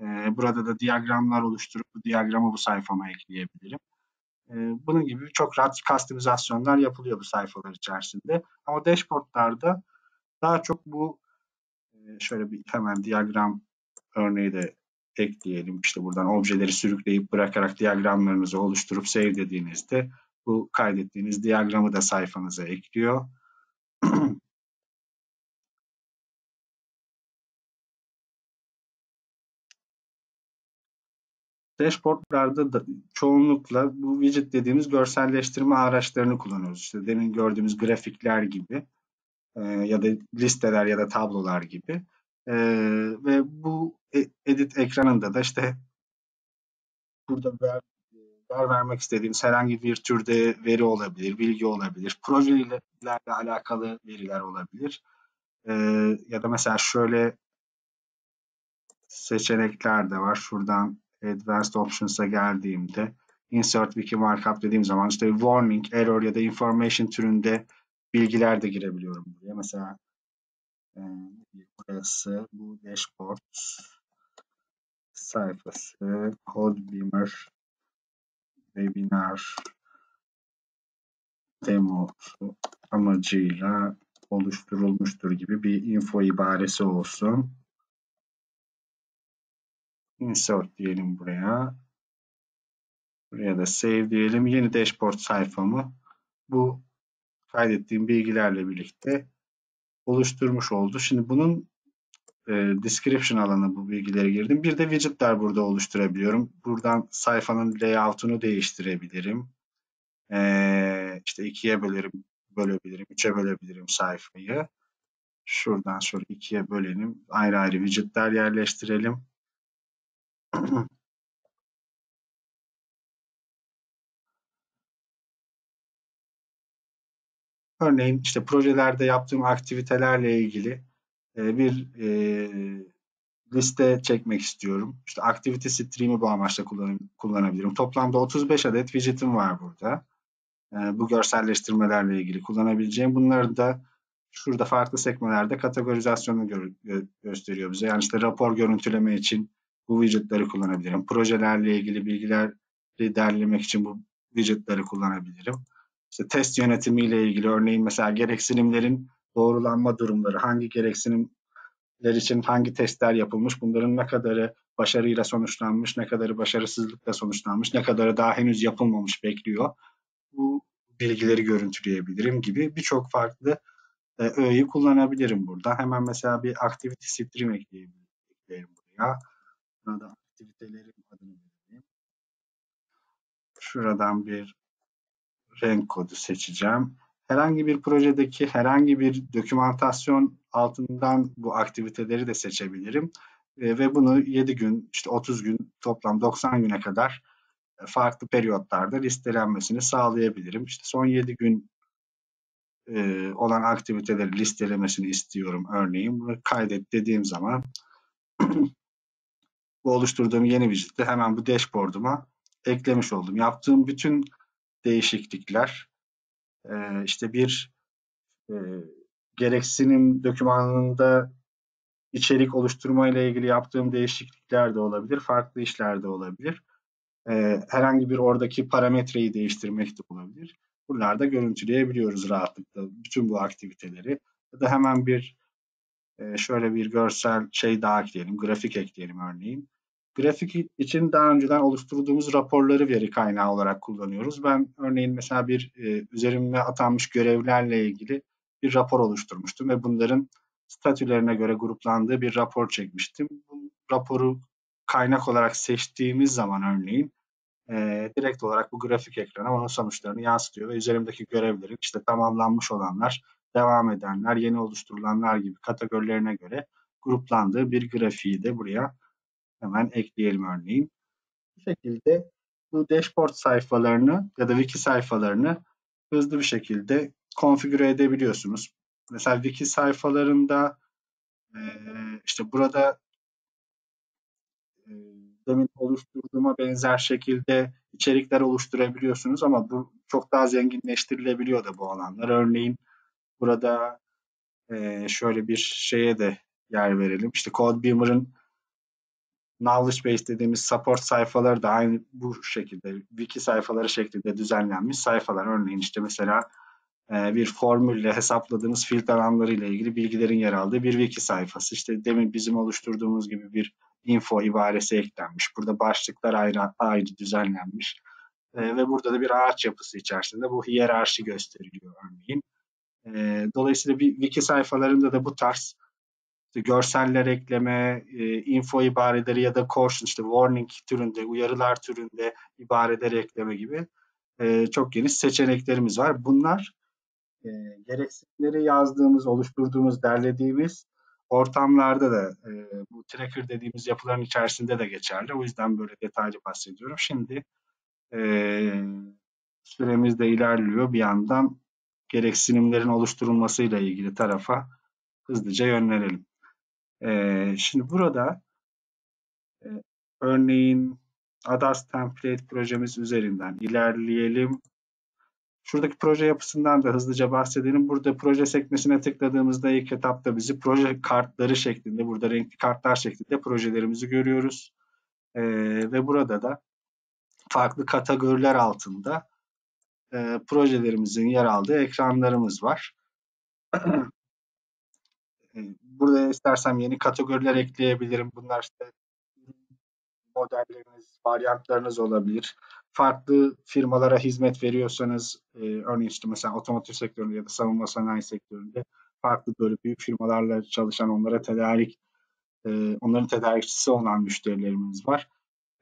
E, burada da diyagramlar oluşturup bu diyagramı bu sayfama ekleyebilirim. E, bunun gibi çok rahat customizasyonlar yapılıyor bu sayfalar içerisinde. Ama dashboardlarda daha çok bu e, şöyle bir hemen diyagram örneği de ekleyelim. İşte buradan objeleri sürükleyip bırakarak diyagramlarınızı oluşturup save dediğinizde bu kaydettiğiniz diyagramı da sayfanıza ekliyor. Dashboardlarda da çoğunlukla bu widget dediğimiz görselleştirme araçlarını kullanıyoruz. İşte demin gördüğümüz grafikler gibi ya da listeler ya da tablolar gibi. E, ve bu e, edit ekranında da işte burada ver, ver vermek istediğimiz herhangi bir türde veri olabilir, bilgi olabilir, projelerle alakalı veriler olabilir. E, ya da mesela şöyle seçenekler de var. Şuradan Advanced Options'a geldiğimde Insert Wiki Markup dediğim zaman işte warning, error ya da information türünde bilgiler de girebiliyorum buraya. Mesela e, burası bu dashboard sayfası CodeBeamer webinar demosu amacıyla oluşturulmuştur gibi bir info ibaresi olsun. Insert diyelim buraya. Buraya da save diyelim. Yeni dashboard sayfamı bu kaydettiğim bilgilerle birlikte oluşturmuş oldu. Şimdi bunun e, description alanı bu bilgileri girdim. Bir de widgetler burada oluşturabiliyorum. Buradan sayfanın layout'unu değiştirebilirim. E, işte ikiye bölerim, bölebilirim, üçe bölebilirim sayfayı. Şuradan sonra ikiye bölelim. Ayrı ayrı widgetler yerleştirelim. Örneğin işte projelerde yaptığım aktivitelerle ilgili e, bir e, liste çekmek istiyorum. İşte activity stream'i bu amaçla kullan kullanabilirim. Toplamda 35 adet widget'im var burada. E, bu görselleştirmelerle ilgili kullanabileceğim. Bunları da şurada farklı sekmelerde kategorizasyonu gö gö gösteriyor bize. Yani işte rapor görüntüleme için bu widget'leri kullanabilirim. Projelerle ilgili bilgileri derlemek için bu widget'leri kullanabilirim. İşte test yönetimiyle ilgili örneğin mesela gereksinimlerin doğrulanma durumları, hangi gereksinimler için hangi testler yapılmış, bunların ne kadarı başarıyla sonuçlanmış, ne kadarı başarısızlıkla sonuçlanmış, ne kadarı daha henüz yapılmamış bekliyor. Bu bilgileri görüntüleyebilirim gibi birçok farklı e, öğeyi kullanabilirim burada. Hemen mesela bir activity stream ekleyebilirim buraya. Burada aktivitelerin adını vereyim. Şuradan bir renk kodu seçeceğim. Herhangi bir projedeki herhangi bir dokümantasyon altından bu aktiviteleri de seçebilirim. E, ve bunu 7 gün, işte 30 gün, toplam 90 güne kadar e, farklı periyotlarda listelenmesini sağlayabilirim. İşte son 7 gün e, olan aktiviteleri listelemesini istiyorum örneğin. Bunu kaydet dediğim zaman bu oluşturduğum yeni widget'i hemen bu dashboard'uma eklemiş oldum. Yaptığım bütün değişiklikler e, işte bir e, gereksinim dokümanında içerik oluşturma ile ilgili yaptığım değişiklikler de olabilir, farklı işler de olabilir. E, herhangi bir oradaki parametreyi değiştirmek de olabilir. Buralarda görüntüleyebiliyoruz rahatlıkla bütün bu aktiviteleri. Ya da hemen bir şöyle bir görsel şey daha ekleyelim, grafik ekleyelim örneğin. Grafik için daha önceden oluşturduğumuz raporları veri kaynağı olarak kullanıyoruz. Ben örneğin mesela bir e, üzerime atanmış görevlerle ilgili bir rapor oluşturmuştum ve bunların statülerine göre gruplandığı bir rapor çekmiştim. Bu raporu kaynak olarak seçtiğimiz zaman örneğin e, direkt olarak bu grafik ekrana onun sonuçlarını yansıtıyor ve üzerimdeki görevlerin işte tamamlanmış olanlar, devam edenler, yeni oluşturulanlar gibi kategorilerine göre gruplandığı bir grafiği de buraya hemen ekleyelim örneğin. Bu şekilde bu dashboard sayfalarını ya da wiki sayfalarını hızlı bir şekilde konfigüre edebiliyorsunuz. Mesela wiki sayfalarında işte burada demin oluşturduğuma benzer şekilde içerikler oluşturabiliyorsunuz ama bu çok daha zenginleştirilebiliyor da bu alanlar. Örneğin burada şöyle bir şeye de yer verelim. İşte Codebeamer'ın knowledge base dediğimiz support sayfaları da aynı bu şekilde wiki sayfaları şeklinde düzenlenmiş sayfalar. Örneğin işte mesela e, bir formülle hesapladığınız filtre alanları ile ilgili bilgilerin yer aldığı bir wiki sayfası. İşte demin bizim oluşturduğumuz gibi bir info ibaresi eklenmiş. Burada başlıklar ayrı ayrı düzenlenmiş. E, ve burada da bir ağaç yapısı içerisinde bu hiyerarşi gösteriliyor örneğin. E, dolayısıyla bir wiki sayfalarında da bu tarz işte görseller ekleme, e, info ibareleri ya da caution işte warning türünde, uyarılar türünde ibareler ekleme gibi e, çok geniş seçeneklerimiz var. Bunlar e, gereksinimleri yazdığımız, oluşturduğumuz, derlediğimiz ortamlarda da e, bu tracker dediğimiz yapıların içerisinde de geçerli. O yüzden böyle detaylı bahsediyorum. Şimdi e, süremiz de ilerliyor. Bir yandan gereksinimlerin oluşturulmasıyla ilgili tarafa hızlıca yönlenelim. E, şimdi burada e, örneğin ADAS template projemiz üzerinden ilerleyelim. Şuradaki proje yapısından da hızlıca bahsedelim. Burada proje sekmesine tıkladığımızda ilk etapta bizi proje kartları şeklinde, burada renkli kartlar şeklinde projelerimizi görüyoruz. E, ve burada da farklı kategoriler altında e, projelerimizin yer aldığı ekranlarımız var. Burada istersem yeni kategoriler ekleyebilirim. Bunlar işte modelleriniz, varyantlarınız olabilir. Farklı firmalara hizmet veriyorsanız, e, örneğin işte mesela otomotiv sektöründe ya da savunma sanayi sektöründe farklı böyle büyük firmalarla çalışan onlara tedarik, e, onların tedarikçisi olan müşterilerimiz var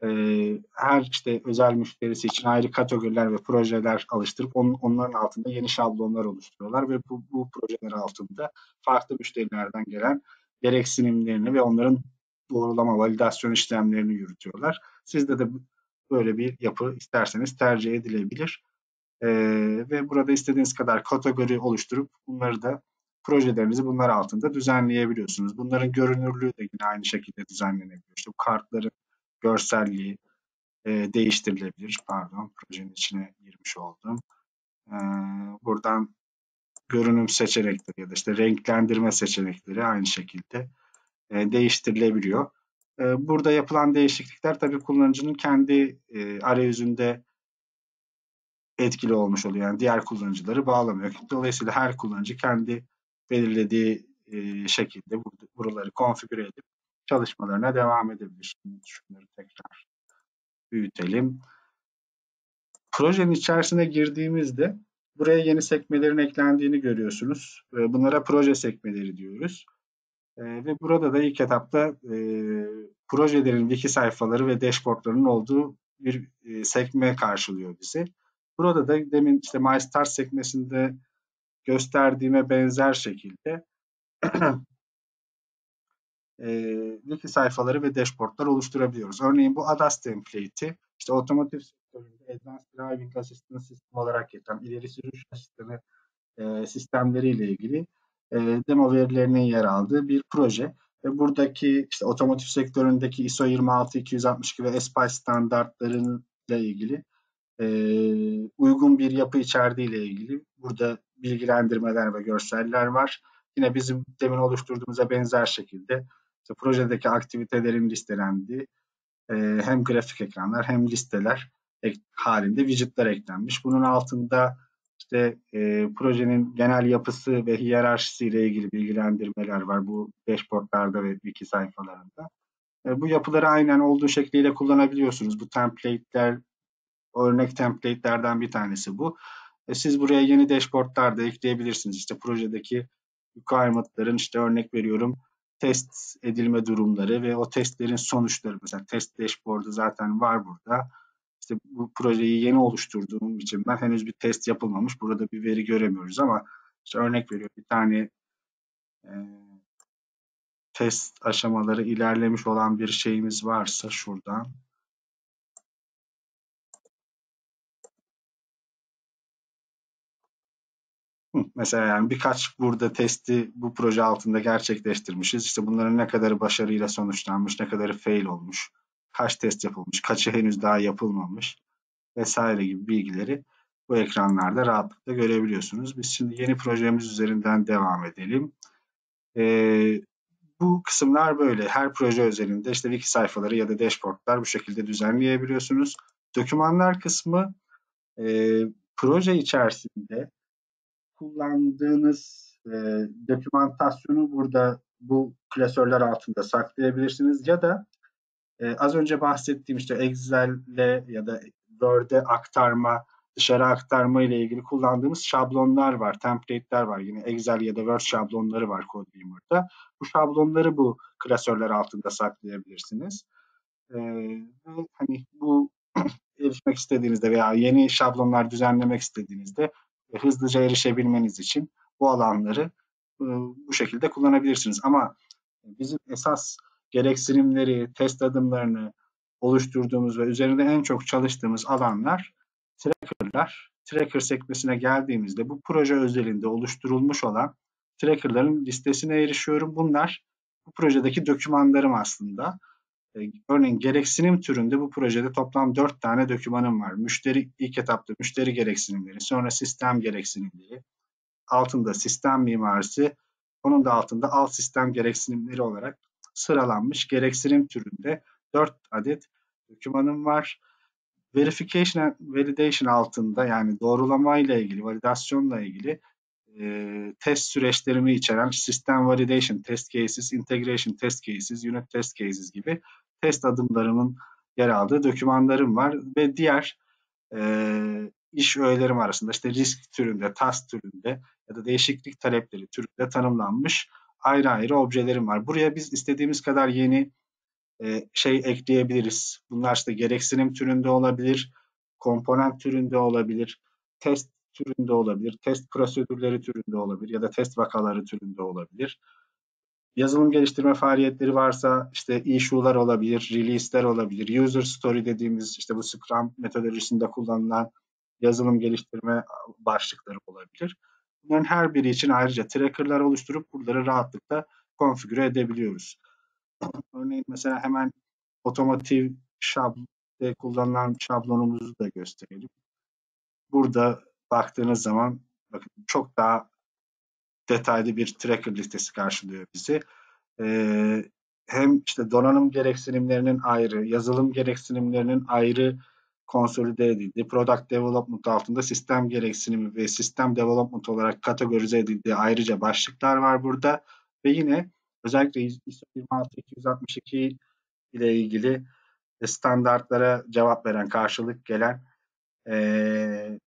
e, her işte özel müşterisi için ayrı kategoriler ve projeler alıştırıp on, onların altında yeni şablonlar oluşturuyorlar ve bu, bu projeler altında farklı müşterilerden gelen gereksinimlerini ve onların doğrulama, validasyon işlemlerini yürütüyorlar. Sizde de böyle bir yapı isterseniz tercih edilebilir. Ee, ve burada istediğiniz kadar kategori oluşturup bunları da projelerinizi bunlar altında düzenleyebiliyorsunuz. Bunların görünürlüğü de yine aynı şekilde düzenlenebiliyor. İşte bu kartların görselliği e, değiştirilebilir. Pardon, projenin içine girmiş oldum. E, buradan görünüm seçenekleri ya da işte renklendirme seçenekleri aynı şekilde e, değiştirilebiliyor. E, burada yapılan değişiklikler tabii kullanıcının kendi e, arayüzünde etkili olmuş oluyor. Yani diğer kullanıcıları bağlamıyor. Dolayısıyla her kullanıcı kendi belirlediği e, şekilde buraları konfigüre edip çalışmalarına devam edebilir. Şunları tekrar büyütelim. Projenin içerisine girdiğimizde buraya yeni sekmelerin eklendiğini görüyorsunuz. Bunlara proje sekmeleri diyoruz. Ve burada da ilk etapta projelerin wiki sayfaları ve dashboardlarının olduğu bir sekme karşılıyor bizi. Burada da demin işte My Start sekmesinde gösterdiğime benzer şekilde wiki sayfaları ve dashboardlar oluşturabiliyoruz. Örneğin bu ADAS template'i işte otomotiv sektöründe Advanced Driving Assistance System olarak geçen ileri sürüş asistanı e, sistemleriyle ilgili e, demo verilerinin yer aldığı bir proje. Ve buradaki işte otomotiv sektöründeki ISO 26262 ve ESPI standartlarıyla ilgili e, uygun bir yapı içerdiği ile ilgili burada bilgilendirmeler ve görseller var. Yine bizim demin oluşturduğumuza benzer şekilde işte projedeki aktivitelerin listelendiği e, hem grafik ekranlar hem listeler ek, halinde widgetler eklenmiş. Bunun altında işte e, projenin genel yapısı ve hiyerarşisiyle ilgili bilgilendirmeler var bu dashboardlarda ve wiki sayfalarında. E, bu yapıları aynen olduğu şekliyle kullanabiliyorsunuz. Bu template'ler örnek template'lerden bir tanesi bu. E, siz buraya yeni dashboardlar da ekleyebilirsiniz. İşte projedeki requirement'ların işte örnek veriyorum test edilme durumları ve o testlerin sonuçları. Mesela test dashboard'u zaten var burada. İşte bu projeyi yeni oluşturduğum için ben henüz bir test yapılmamış. Burada bir veri göremiyoruz ama işte örnek veriyorum bir tane e, test aşamaları ilerlemiş olan bir şeyimiz varsa şuradan Mesela yani birkaç burada testi bu proje altında gerçekleştirmişiz. İşte bunların ne kadarı başarıyla sonuçlanmış, ne kadarı fail olmuş, kaç test yapılmış, kaçı henüz daha yapılmamış vesaire gibi bilgileri bu ekranlarda rahatlıkla görebiliyorsunuz. Biz şimdi yeni projemiz üzerinden devam edelim. Ee, bu kısımlar böyle. Her proje özelinde işte wiki sayfaları ya da dashboardlar bu şekilde düzenleyebiliyorsunuz. Dokümanlar kısmı e, proje içerisinde kullandığınız e, dokümantasyonu burada bu klasörler altında saklayabilirsiniz ya da e, az önce bahsettiğim işte Excel'le ya da Word'e aktarma, dışarı aktarma ile ilgili kullandığımız şablonlar var, template'ler var. Yine Excel ya da Word şablonları var Codebeamer'da. Bu şablonları bu klasörler altında saklayabilirsiniz. Ee, hani bu erişmek istediğinizde veya yeni şablonlar düzenlemek istediğinizde hızlıca erişebilmeniz için bu alanları bu şekilde kullanabilirsiniz. Ama bizim esas gereksinimleri, test adımlarını oluşturduğumuz ve üzerinde en çok çalıştığımız alanlar tracker'lar. Tracker sekmesine geldiğimizde bu proje özelinde oluşturulmuş olan tracker'ların listesine erişiyorum. Bunlar bu projedeki dokümanlarım aslında. E, örneğin gereksinim türünde bu projede toplam dört tane dokümanım var. Müşteri ilk etapta müşteri gereksinimleri, sonra sistem gereksinimleri, altında sistem mimarisi, onun da altında alt sistem gereksinimleri olarak sıralanmış gereksinim türünde dört adet dokümanım var. Verification and Validation altında yani doğrulama ile ilgili, validasyonla ilgili e, test süreçlerimi içeren System Validation Test Cases, Integration Test Cases, Unit Test Cases gibi test adımlarımın yer aldığı dokümanlarım var ve diğer e, iş öğelerim arasında işte risk türünde, task türünde ya da değişiklik talepleri türünde tanımlanmış ayrı ayrı objelerim var. Buraya biz istediğimiz kadar yeni e, şey ekleyebiliriz. Bunlar işte gereksinim türünde olabilir, komponent türünde olabilir, test türünde olabilir, test prosedürleri türünde olabilir ya da test vakaları türünde olabilir. Yazılım geliştirme faaliyetleri varsa işte issue'lar olabilir, release'ler olabilir, user story dediğimiz işte bu Scrum metodolojisinde kullanılan yazılım geliştirme başlıkları olabilir. Bunların her biri için ayrıca tracker'lar oluşturup buraları rahatlıkla konfigüre edebiliyoruz. Örneğin mesela hemen otomotiv şablonda kullanılan şablonumuzu da gösterelim. Burada baktığınız zaman bakın çok daha detaylı bir tracker listesi karşılıyor bizi. Ee, hem işte donanım gereksinimlerinin ayrı, yazılım gereksinimlerinin ayrı konsolide edildiği, product development altında sistem gereksinimi ve sistem development olarak kategorize edildiği ayrıca başlıklar var burada. Ve yine özellikle ISO 26262 ile ilgili standartlara cevap veren, karşılık gelen e,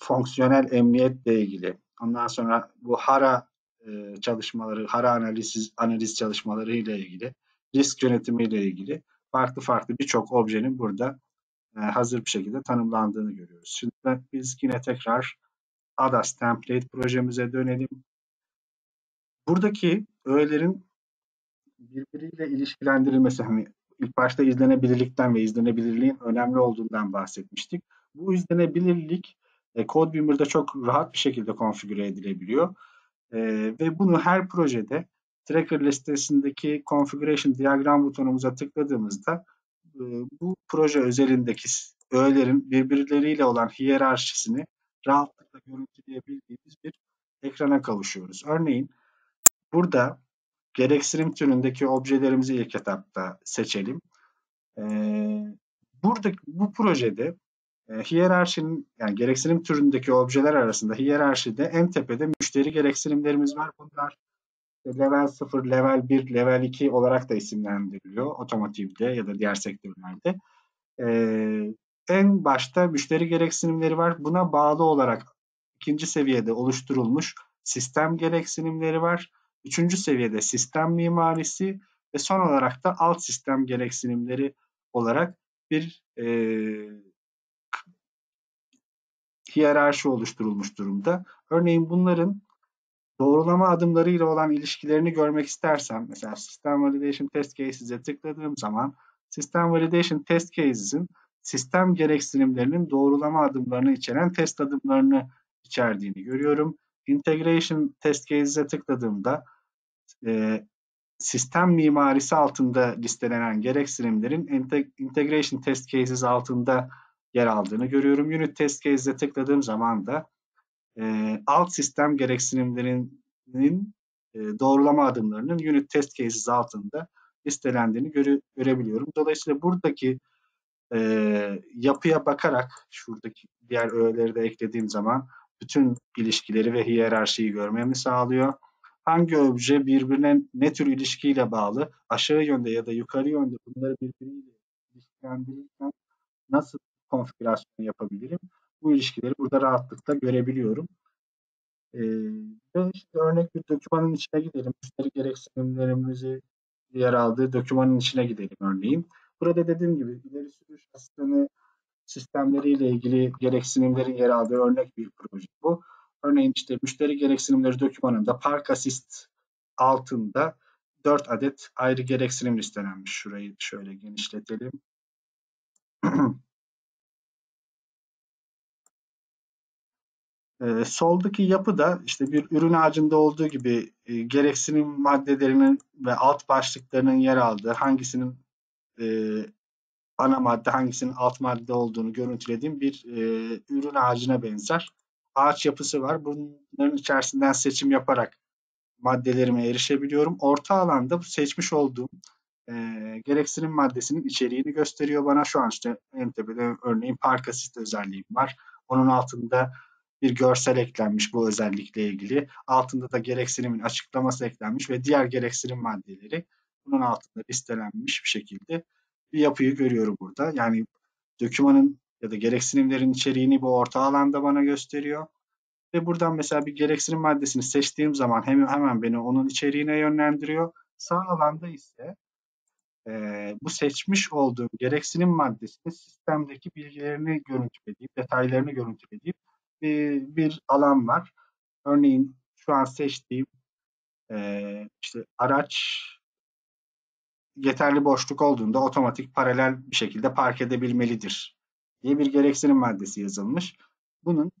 fonksiyonel emniyetle ilgili. Ondan sonra bu HARA e, çalışmaları, HARA analiz, analiz çalışmaları ile ilgili, risk yönetimi ile ilgili farklı farklı birçok objenin burada e, hazır bir şekilde tanımlandığını görüyoruz. Şimdi biz yine tekrar ADAS template projemize dönelim. Buradaki öğelerin birbiriyle ilişkilendirilmesi hani ilk başta izlenebilirlikten ve izlenebilirliğin önemli olduğundan bahsetmiştik. Bu izlenebilirlik e, CodeBeamer'da çok rahat bir şekilde konfigüre edilebiliyor. E, ve bunu her projede tracker listesindeki configuration diagram butonumuza tıkladığımızda e, bu proje özelindeki öğelerin birbirleriyle olan hiyerarşisini rahatlıkla görüntüleyebildiğimiz bir ekrana kavuşuyoruz. Örneğin burada gereksinim türündeki objelerimizi ilk etapta seçelim. Ee, burada bu projede e, hiyerarşinin yani gereksinim türündeki objeler arasında hiyerarşide en tepede müşteri gereksinimlerimiz var. Bunlar level 0, level 1, level 2 olarak da isimlendiriliyor otomotivde ya da diğer sektörlerde. Ee, en başta müşteri gereksinimleri var. Buna bağlı olarak ikinci seviyede oluşturulmuş sistem gereksinimleri var. Üçüncü seviyede sistem mimarisi ve son olarak da alt sistem gereksinimleri olarak bir e, hiyerarşi oluşturulmuş durumda. Örneğin bunların doğrulama adımlarıyla olan ilişkilerini görmek istersem, mesela System Validation Test Cases'e tıkladığım zaman System Validation Test Cases'in sistem gereksinimlerinin doğrulama adımlarını içeren test adımlarını içerdiğini görüyorum. Integration Test Cases'e tıkladığımda e, sistem mimarisi altında listelenen gereksinimlerin Integration Test Cases altında yer aldığını görüyorum. Unit Test Cases'e tıkladığım zaman da e, alt sistem gereksinimlerinin e, doğrulama adımlarının Unit Test Cases altında listelendiğini göre, görebiliyorum. Dolayısıyla buradaki e, yapıya bakarak şuradaki diğer öğeleri de eklediğim zaman bütün ilişkileri ve hiyerarşiyi görmemi sağlıyor. Hangi obje birbirine ne tür ilişkiyle bağlı, aşağı yönde ya da yukarı yönde bunları birbiriyle ilişkilendirirken nasıl konfigürasyon yapabilirim? Bu ilişkileri burada rahatlıkla görebiliyorum. Ee, ve işte örnek bir dokümanın içine gidelim. Müşteri gereksinimlerimizi yer aldığı dokümanın içine gidelim örneğin. Burada dediğim gibi ileri sürüş asistanı sistemleriyle ilgili gereksinimlerin yer aldığı örnek bir proje bu. Örneğin işte müşteri gereksinimleri dokümanında Park Assist altında 4 adet ayrı gereksinim listelenmiş. Şurayı şöyle genişletelim. E, soldaki yapı da işte bir ürün ağacında olduğu gibi e, gereksinim maddelerinin ve alt başlıklarının yer aldığı hangisinin e, ana madde hangisinin alt madde olduğunu görüntülediğim bir e, ürün ağacına benzer. Ağaç yapısı var. Bunların içerisinden seçim yaparak maddelerime erişebiliyorum. Orta alanda seçmiş olduğum e, gereksinim maddesinin içeriğini gösteriyor bana. Şu an işte en tepede örneğin park asist özelliğim var. Onun altında bir görsel eklenmiş bu özellikle ilgili. Altında da gereksinimin açıklaması eklenmiş ve diğer gereksinim maddeleri bunun altında listelenmiş bir şekilde bir yapıyı görüyorum burada. Yani dokümanın ya da gereksinimlerin içeriğini bu orta alanda bana gösteriyor. Ve buradan mesela bir gereksinim maddesini seçtiğim zaman hemen, hemen beni onun içeriğine yönlendiriyor. Sağ alanda ise e, bu seçmiş olduğum gereksinim maddesinin sistemdeki bilgilerini görüntülediğim, detaylarını görüntülediğim bir, alan var. Örneğin şu an seçtiğim e, işte araç yeterli boşluk olduğunda otomatik paralel bir şekilde park edebilmelidir diye bir gereksinim maddesi yazılmış. Bunun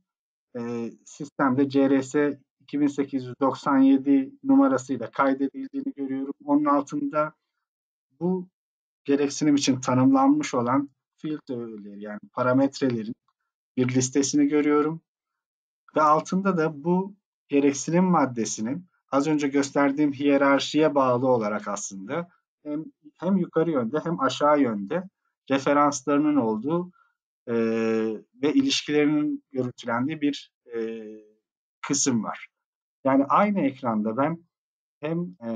e, sistemde CRS 2897 numarasıyla kaydedildiğini görüyorum. Onun altında bu gereksinim için tanımlanmış olan field öğeleri yani parametrelerin bir listesini görüyorum. Ve altında da bu gereksinim maddesinin az önce gösterdiğim hiyerarşiye bağlı olarak aslında hem, hem yukarı yönde hem aşağı yönde referanslarının olduğu e, ve ilişkilerinin görüntülendiği bir e, kısım var. Yani aynı ekranda ben hem e,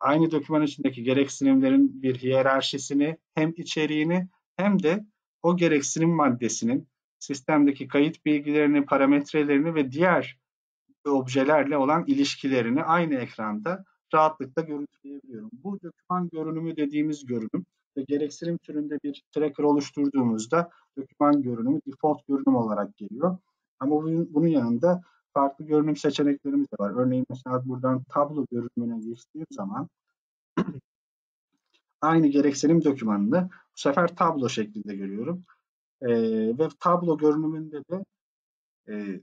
aynı doküman içindeki gereksinimlerin bir hiyerarşisini hem içeriğini hem de o gereksinim maddesinin sistemdeki kayıt bilgilerini, parametrelerini ve diğer objelerle olan ilişkilerini aynı ekranda rahatlıkla görüntüleyebiliyorum. Bu doküman görünümü dediğimiz görünüm ve gereksinim türünde bir tracker oluşturduğumuzda doküman görünümü default görünüm olarak geliyor. Ama bunun, bunun yanında farklı görünüm seçeneklerimiz de var. Örneğin mesela buradan tablo görünümüne geçtiğim zaman aynı gereksinim dokümanını bu sefer tablo şeklinde görüyorum. Ee, ve tablo görünümünde de e,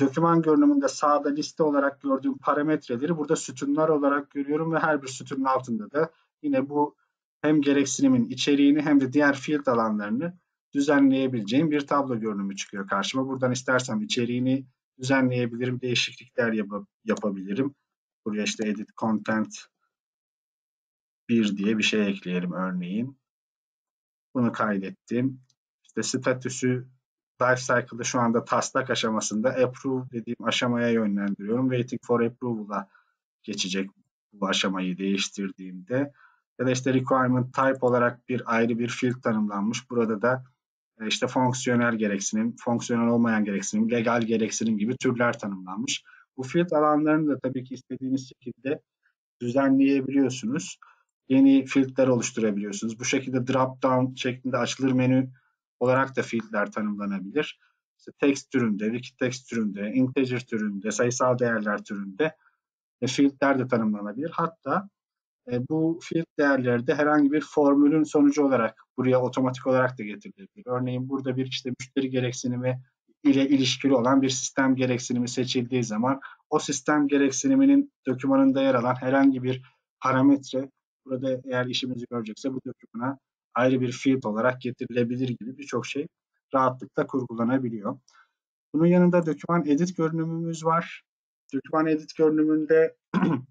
doküman görünümünde sağda liste olarak gördüğüm parametreleri burada sütunlar olarak görüyorum ve her bir sütunun altında da yine bu hem gereksinimin içeriğini hem de diğer field alanlarını düzenleyebileceğim bir tablo görünümü çıkıyor karşıma. Buradan istersem içeriğini düzenleyebilirim, değişiklikler yap yapabilirim. Buraya işte edit content 1 diye bir şey ekleyelim örneğin. Bunu kaydettim. İşte statüsü life cycle'da şu anda taslak aşamasında approve dediğim aşamaya yönlendiriyorum. Waiting for approval'a geçecek bu aşamayı değiştirdiğimde. Ya da işte requirement type olarak bir ayrı bir field tanımlanmış. Burada da e, işte fonksiyonel gereksinim, fonksiyonel olmayan gereksinim, legal gereksinim gibi türler tanımlanmış. Bu field alanlarını da tabii ki istediğiniz şekilde düzenleyebiliyorsunuz. Yeni fieldler oluşturabiliyorsunuz. Bu şekilde drop down şeklinde açılır menü olarak da fieldler tanımlanabilir. İşte text türünde, wiki text türünde, integer türünde, sayısal değerler türünde e, fieldler de tanımlanabilir. Hatta e, bu field değerleri de herhangi bir formülün sonucu olarak buraya otomatik olarak da getirilebilir. Örneğin burada bir işte müşteri gereksinimi ile ilişkili olan bir sistem gereksinimi seçildiği zaman o sistem gereksiniminin dokümanında yer alan herhangi bir parametre burada eğer işimizi görecekse bu dokümana ayrı bir field olarak getirilebilir gibi birçok şey rahatlıkla kurgulanabiliyor. Bunun yanında doküman edit görünümümüz var. Doküman edit görünümünde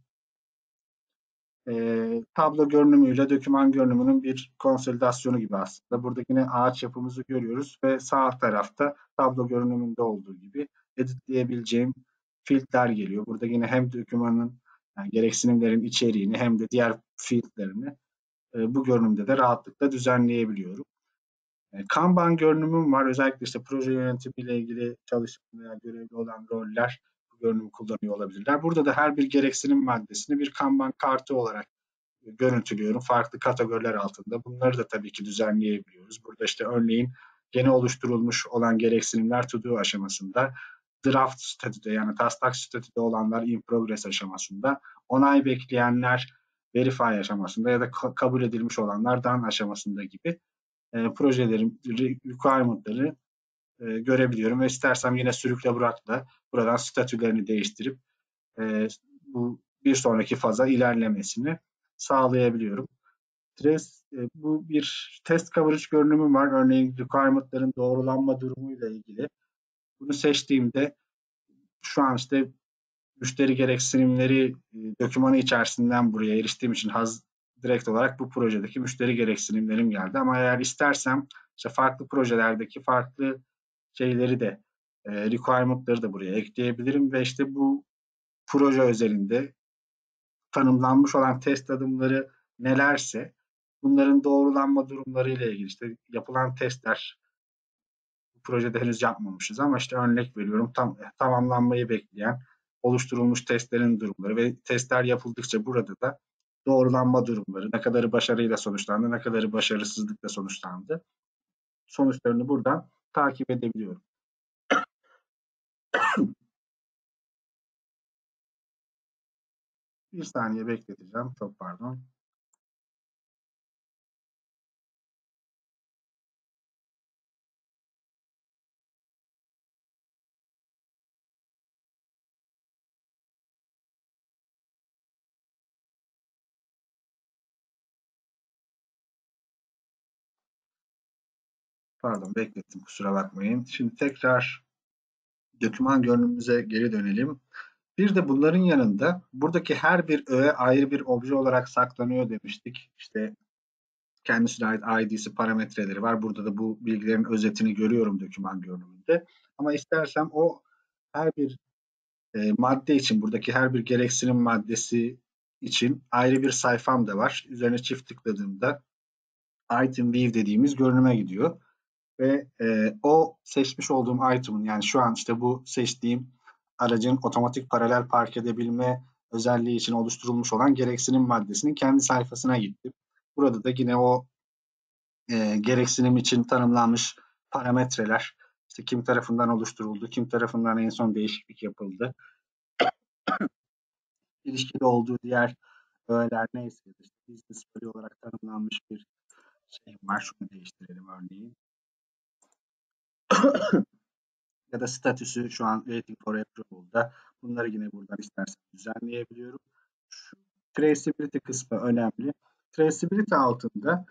e, tablo görünümüyle doküman görünümünün bir konsolidasyonu gibi aslında. Burada yine ağaç yapımızı görüyoruz ve sağ tarafta tablo görünümünde olduğu gibi editleyebileceğim fieldler geliyor. Burada yine hem dokümanın yani gereksinimlerin içeriğini hem de diğer fieldlerini e, bu görünümde de rahatlıkla düzenleyebiliyorum. E, Kanban görünümüm var. Özellikle işte proje yönetimiyle ilgili çalışmaya görevli olan roller bu görünümü kullanıyor olabilirler. Burada da her bir gereksinim maddesini bir Kanban kartı olarak görüntülüyorum. Farklı kategoriler altında. Bunları da tabii ki düzenleyebiliyoruz. Burada işte örneğin yeni oluşturulmuş olan gereksinimler to do aşamasında, draft statüde yani taslak statüde olanlar in progress aşamasında, onay bekleyenler verify aşamasında ya da kabul edilmiş olanlar done aşamasında gibi e, projelerin requirement'ları e, görebiliyorum ve istersem yine sürükle bırakla buradan statülerini değiştirip e, bu bir sonraki faza ilerlemesini sağlayabiliyorum. Test, e, bu bir test coverage görünümü var. Örneğin requirement'ların doğrulanma durumuyla ilgili. Bunu seçtiğimde şu an işte müşteri gereksinimleri e, dokümanı içerisinden buraya eriştiğim için haz direkt olarak bu projedeki müşteri gereksinimlerim geldi. Ama eğer istersem işte farklı projelerdeki farklı şeyleri de e, requirement'ları da buraya ekleyebilirim ve işte bu proje özelinde tanımlanmış olan test adımları nelerse bunların doğrulanma durumları ile ilgili işte yapılan testler bu projede henüz yapmamışız ama işte örnek veriyorum tam tamamlanmayı bekleyen oluşturulmuş testlerin durumları ve testler yapıldıkça burada da doğrulanma durumları, ne kadarı başarıyla sonuçlandı, ne kadarı başarısızlıkla sonuçlandı. Sonuçlarını buradan takip edebiliyorum. Bir saniye bekleteceğim. Çok pardon. Pardon beklettim kusura bakmayın. Şimdi tekrar doküman görünümümüze geri dönelim. Bir de bunların yanında buradaki her bir öğe ayrı bir obje olarak saklanıyor demiştik. İşte kendisine ait ID'si parametreleri var. Burada da bu bilgilerin özetini görüyorum doküman görünümünde. Ama istersem o her bir e, madde için buradaki her bir gereksinim maddesi için ayrı bir sayfam da var. Üzerine çift tıkladığımda item view dediğimiz görünüme gidiyor. Ve e, o seçmiş olduğum item'ın yani şu an işte bu seçtiğim aracın otomatik paralel park edebilme özelliği için oluşturulmuş olan gereksinim maddesinin kendi sayfasına gittim. Burada da yine o e, gereksinim için tanımlanmış parametreler, işte kim tarafından oluşturuldu, kim tarafından en son değişiklik yapıldı, ilişkili olduğu diğer öğeler neyse, işte business olarak tanımlanmış bir şey var. Şunu değiştirelim örneğin. ya da statüsü şu an waiting for approval'da. Bunları yine buradan istersem düzenleyebiliyorum. Şu traceability kısmı önemli. Traceability altında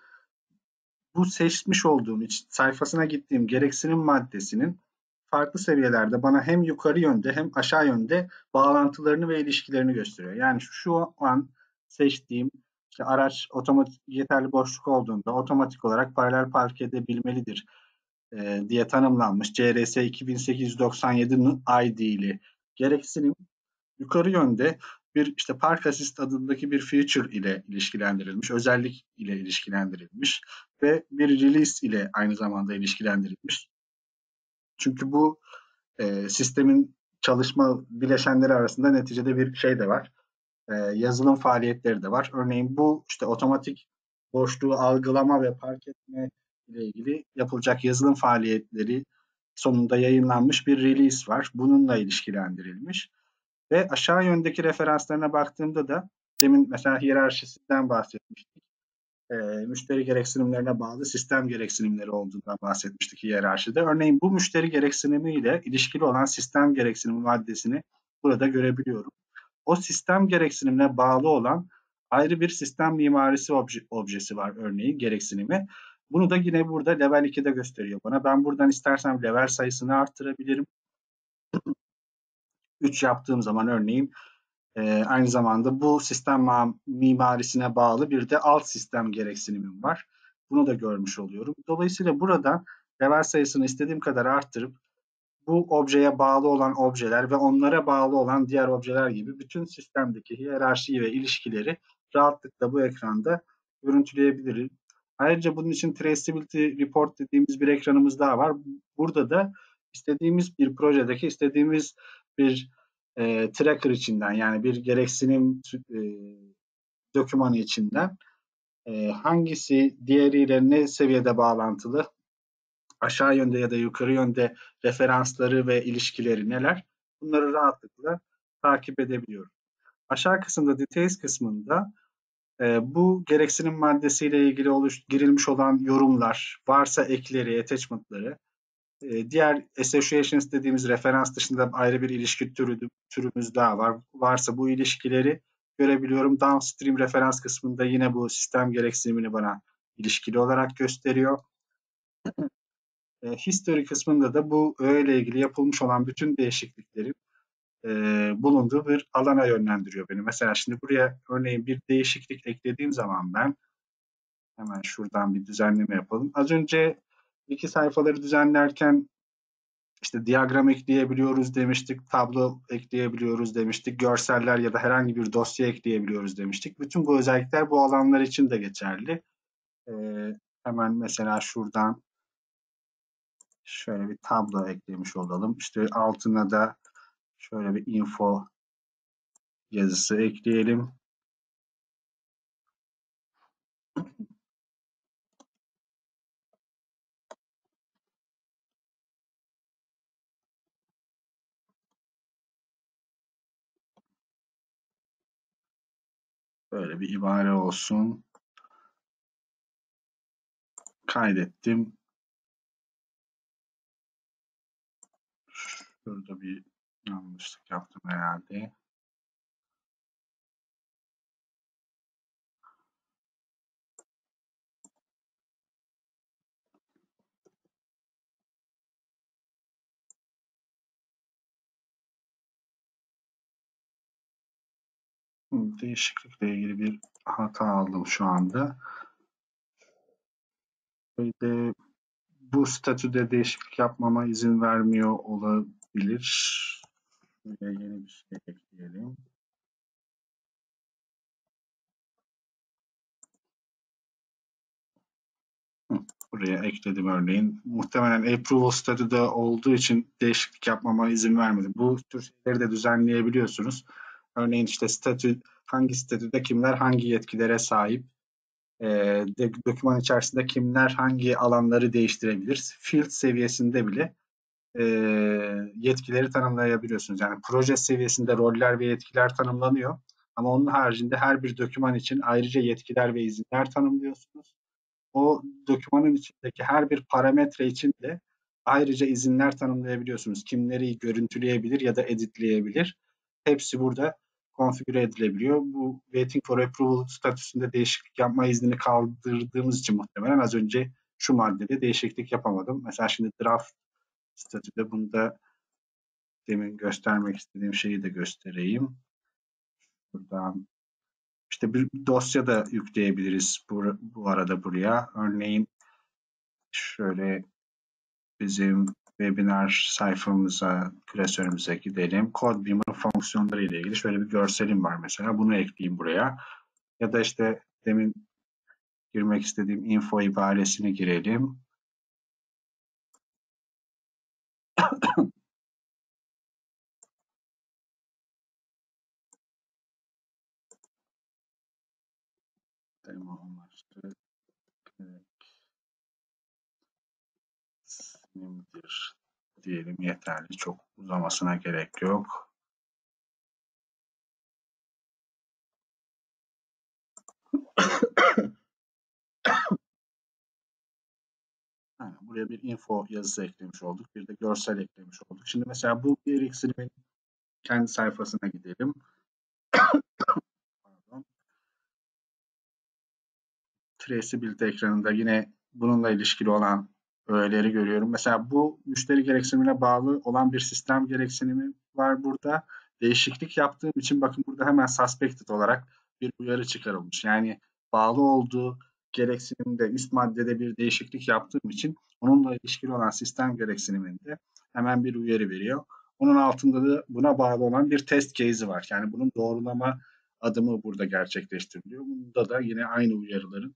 bu seçmiş olduğum sayfasına gittiğim gereksinim maddesinin farklı seviyelerde bana hem yukarı yönde hem aşağı yönde bağlantılarını ve ilişkilerini gösteriyor. Yani şu an seçtiğim işte araç otomatik yeterli boşluk olduğunda otomatik olarak paralel park edebilmelidir e, diye tanımlanmış CRS 2897 ID'li gereksinim yukarı yönde bir işte Park Assist adındaki bir feature ile ilişkilendirilmiş, özellik ile ilişkilendirilmiş ve bir release ile aynı zamanda ilişkilendirilmiş. Çünkü bu e, sistemin çalışma bileşenleri arasında neticede bir şey de var. E, yazılım faaliyetleri de var. Örneğin bu işte otomatik boşluğu algılama ve park etme ile ilgili yapılacak yazılım faaliyetleri sonunda yayınlanmış bir release var. Bununla ilişkilendirilmiş. Ve aşağı yöndeki referanslarına baktığımda da demin mesela hiyerarşisinden bahsetmiştik. E, müşteri gereksinimlerine bağlı sistem gereksinimleri olduğundan bahsetmiştik hiyerarşide. Örneğin bu müşteri gereksinimiyle ilişkili olan sistem gereksinimi maddesini burada görebiliyorum. O sistem gereksinimine bağlı olan ayrı bir sistem mimarisi obje, objesi var örneğin gereksinimi. Bunu da yine burada level 2'de gösteriyor bana. Ben buradan istersem level sayısını arttırabilirim. 3 yaptığım zaman örneğin e, aynı zamanda bu sistem mimarisine bağlı bir de alt sistem gereksinimim var. Bunu da görmüş oluyorum. Dolayısıyla burada level sayısını istediğim kadar arttırıp bu objeye bağlı olan objeler ve onlara bağlı olan diğer objeler gibi bütün sistemdeki hiyerarşiyi ve ilişkileri rahatlıkla bu ekranda görüntüleyebilirim. Ayrıca bunun için Traceability Report dediğimiz bir ekranımız daha var. Burada da istediğimiz bir projedeki istediğimiz bir e, tracker içinden yani bir gereksinim e, dokümanı içinden e, hangisi diğeriyle ne seviyede bağlantılı aşağı yönde ya da yukarı yönde referansları ve ilişkileri neler bunları rahatlıkla takip edebiliyorum. Aşağı kısımda details kısmında e, bu gereksinim maddesiyle ilgili oluş, girilmiş olan yorumlar, varsa ekleri, attachment'ları, e, diğer associations dediğimiz referans dışında ayrı bir ilişki türü, türümüz daha var. Varsa bu ilişkileri görebiliyorum. Downstream referans kısmında yine bu sistem gereksinimini bana ilişkili olarak gösteriyor. E, history kısmında da bu öğeyle ilgili yapılmış olan bütün değişikliklerin e, bulunduğu bir alana yönlendiriyor beni. Mesela şimdi buraya örneğin bir değişiklik eklediğim zaman ben hemen şuradan bir düzenleme yapalım. Az önce iki sayfaları düzenlerken işte diyagram ekleyebiliyoruz demiştik, tablo ekleyebiliyoruz demiştik, görseller ya da herhangi bir dosya ekleyebiliyoruz demiştik. Bütün bu özellikler bu alanlar için de geçerli. Ee, hemen mesela şuradan şöyle bir tablo eklemiş olalım. İşte altına da şöyle bir info yazısı ekleyelim. Böyle bir ibare olsun. Kaydettim. Şurada bir yanlışlık yaptım herhalde. değişiklikle ilgili bir hata aldım şu anda. Böyle bu statüde değişiklik yapmama izin vermiyor olabilir. Buraya yeni bir şey ekleyelim. Buraya ekledim örneğin. Muhtemelen approval state'de olduğu için değişiklik yapmama izin vermedi. Bu tür şeyleri de düzenleyebiliyorsunuz. Örneğin işte statü, hangi statüde kimler hangi yetkilere sahip, e, de, doküman içerisinde kimler hangi alanları değiştirebilir, field seviyesinde bile e, yetkileri tanımlayabiliyorsunuz. Yani proje seviyesinde roller ve yetkiler tanımlanıyor. Ama onun haricinde her bir doküman için ayrıca yetkiler ve izinler tanımlıyorsunuz. O dokümanın içindeki her bir parametre için de ayrıca izinler tanımlayabiliyorsunuz. Kimleri görüntüleyebilir ya da editleyebilir. Hepsi burada konfigüre edilebiliyor. Bu waiting for approval statüsünde değişiklik yapma iznini kaldırdığımız için muhtemelen az önce şu maddede değişiklik yapamadım. Mesela şimdi draft statüde bunda demin göstermek istediğim şeyi de göstereyim. Buradan işte bir dosya da yükleyebiliriz bu, bu arada buraya. Örneğin şöyle bizim webinar sayfamıza, klasörümüze gidelim. CodeBeamer fonksiyonları ile ilgili şöyle bir görselim var mesela. Bunu ekleyeyim buraya. Ya da işte demin girmek istediğim info ibaresini girelim. Demo amaçlı sinimdir diyelim yeterli. Çok uzamasına gerek yok. Buraya bir info yazısı eklemiş olduk. Bir de görsel eklemiş olduk. Şimdi mesela bu bir X'in kendi sayfasına gidelim. Pardon. Traceability ekranında yine bununla ilişkili olan öğeleri görüyorum. Mesela bu müşteri gereksinimine bağlı olan bir sistem gereksinimi var burada. Değişiklik yaptığım için bakın burada hemen suspected olarak bir uyarı çıkarılmış. Yani bağlı olduğu gereksinimde üst maddede bir değişiklik yaptığım için onunla ilişkili olan sistem gereksiniminde hemen bir uyarı veriyor. Onun altında da buna bağlı olan bir test case'i var. Yani bunun doğrulama adımı burada gerçekleştiriliyor. Bunda da yine aynı uyarıların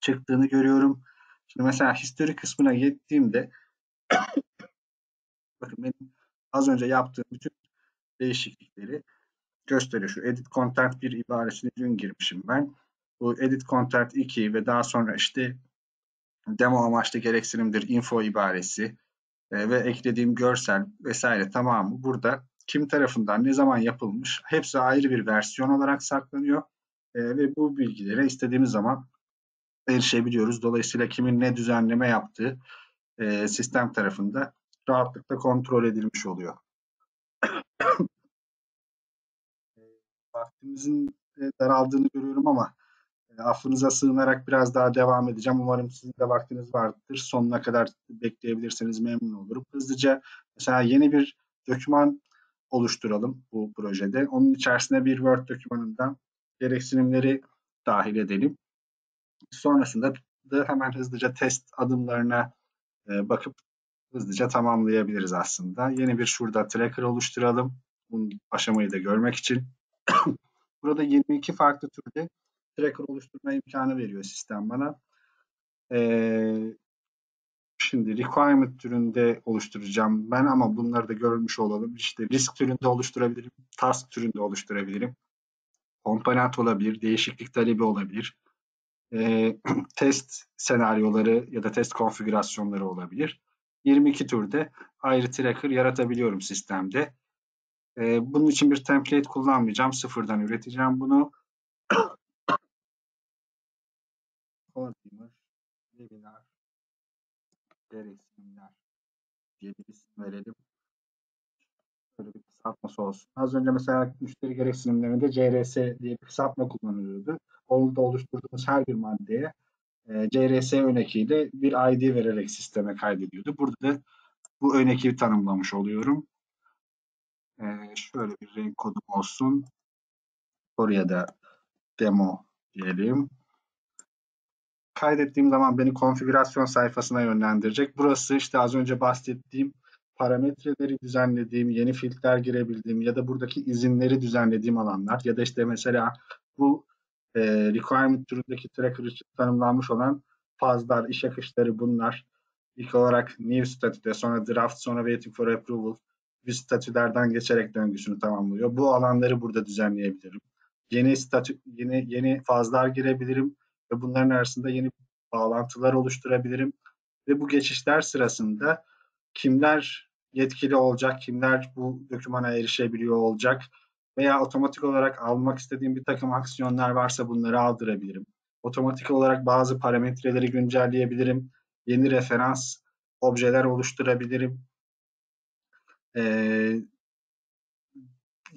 çıktığını görüyorum. Şimdi mesela history kısmına gittiğimde bakın benim az önce yaptığım bütün değişiklikleri gösteriyor. Şu edit content bir ibaresini dün girmişim ben. Bu edit content 2 ve daha sonra işte demo amaçlı gereksinimdir info ibaresi e, ve eklediğim görsel vesaire tamamı burada kim tarafından ne zaman yapılmış hepsi ayrı bir versiyon olarak saklanıyor e, ve bu bilgilere istediğimiz zaman erişebiliyoruz. Dolayısıyla kimin ne düzenleme yaptığı e, sistem tarafında rahatlıkla kontrol edilmiş oluyor. Vaktimizin daraldığını görüyorum ama affınıza sığınarak biraz daha devam edeceğim. Umarım sizin de vaktiniz vardır. Sonuna kadar bekleyebilirseniz memnun olurum. Hızlıca mesela yeni bir doküman oluşturalım bu projede. Onun içerisine bir Word dokümanından gereksinimleri dahil edelim. Sonrasında da hemen hızlıca test adımlarına e, bakıp hızlıca tamamlayabiliriz aslında. Yeni bir şurada tracker oluşturalım. Bu aşamayı da görmek için. Burada 22 farklı türde tracker oluşturma imkanı veriyor sistem bana. Ee, şimdi requirement türünde oluşturacağım ben ama bunları da görülmüş olalım. İşte risk türünde oluşturabilirim, task türünde oluşturabilirim. Komponent olabilir, değişiklik talebi olabilir e, test senaryoları ya da test konfigürasyonları olabilir. 22 türde ayrı tracker yaratabiliyorum sistemde. E, bunun için bir template kullanmayacağım. Sıfırdan üreteceğim bunu. Consumer, webinar, gereksinimler diye bir isim verelim. Böyle bir kısaltması olsun. Az önce mesela müşteri gereksinimlerinde CRS diye bir kısaltma kullanılıyordu orada oluşturduğumuz her bir maddeye e, CRS örnekiyle bir ID vererek sisteme kaydediyordu. Burada da bu örneği tanımlamış oluyorum. E, şöyle bir renk kodum olsun. Oraya da demo diyelim. Kaydettiğim zaman beni konfigürasyon sayfasına yönlendirecek. Burası işte az önce bahsettiğim parametreleri düzenlediğim, yeni filtreler girebildiğim ya da buradaki izinleri düzenlediğim alanlar ya da işte mesela bu e, requirement türündeki tracker için tanımlanmış olan fazlar, iş akışları bunlar. İlk olarak new statüde, sonra draft, sonra waiting for approval bir statülerden geçerek döngüsünü tamamlıyor. Bu alanları burada düzenleyebilirim. Yeni statü, yeni yeni fazlar girebilirim ve bunların arasında yeni bağlantılar oluşturabilirim. Ve bu geçişler sırasında kimler yetkili olacak, kimler bu dokümana erişebiliyor olacak veya otomatik olarak almak istediğim bir takım aksiyonlar varsa bunları aldırabilirim. Otomatik olarak bazı parametreleri güncelleyebilirim. Yeni referans objeler oluşturabilirim. Ee,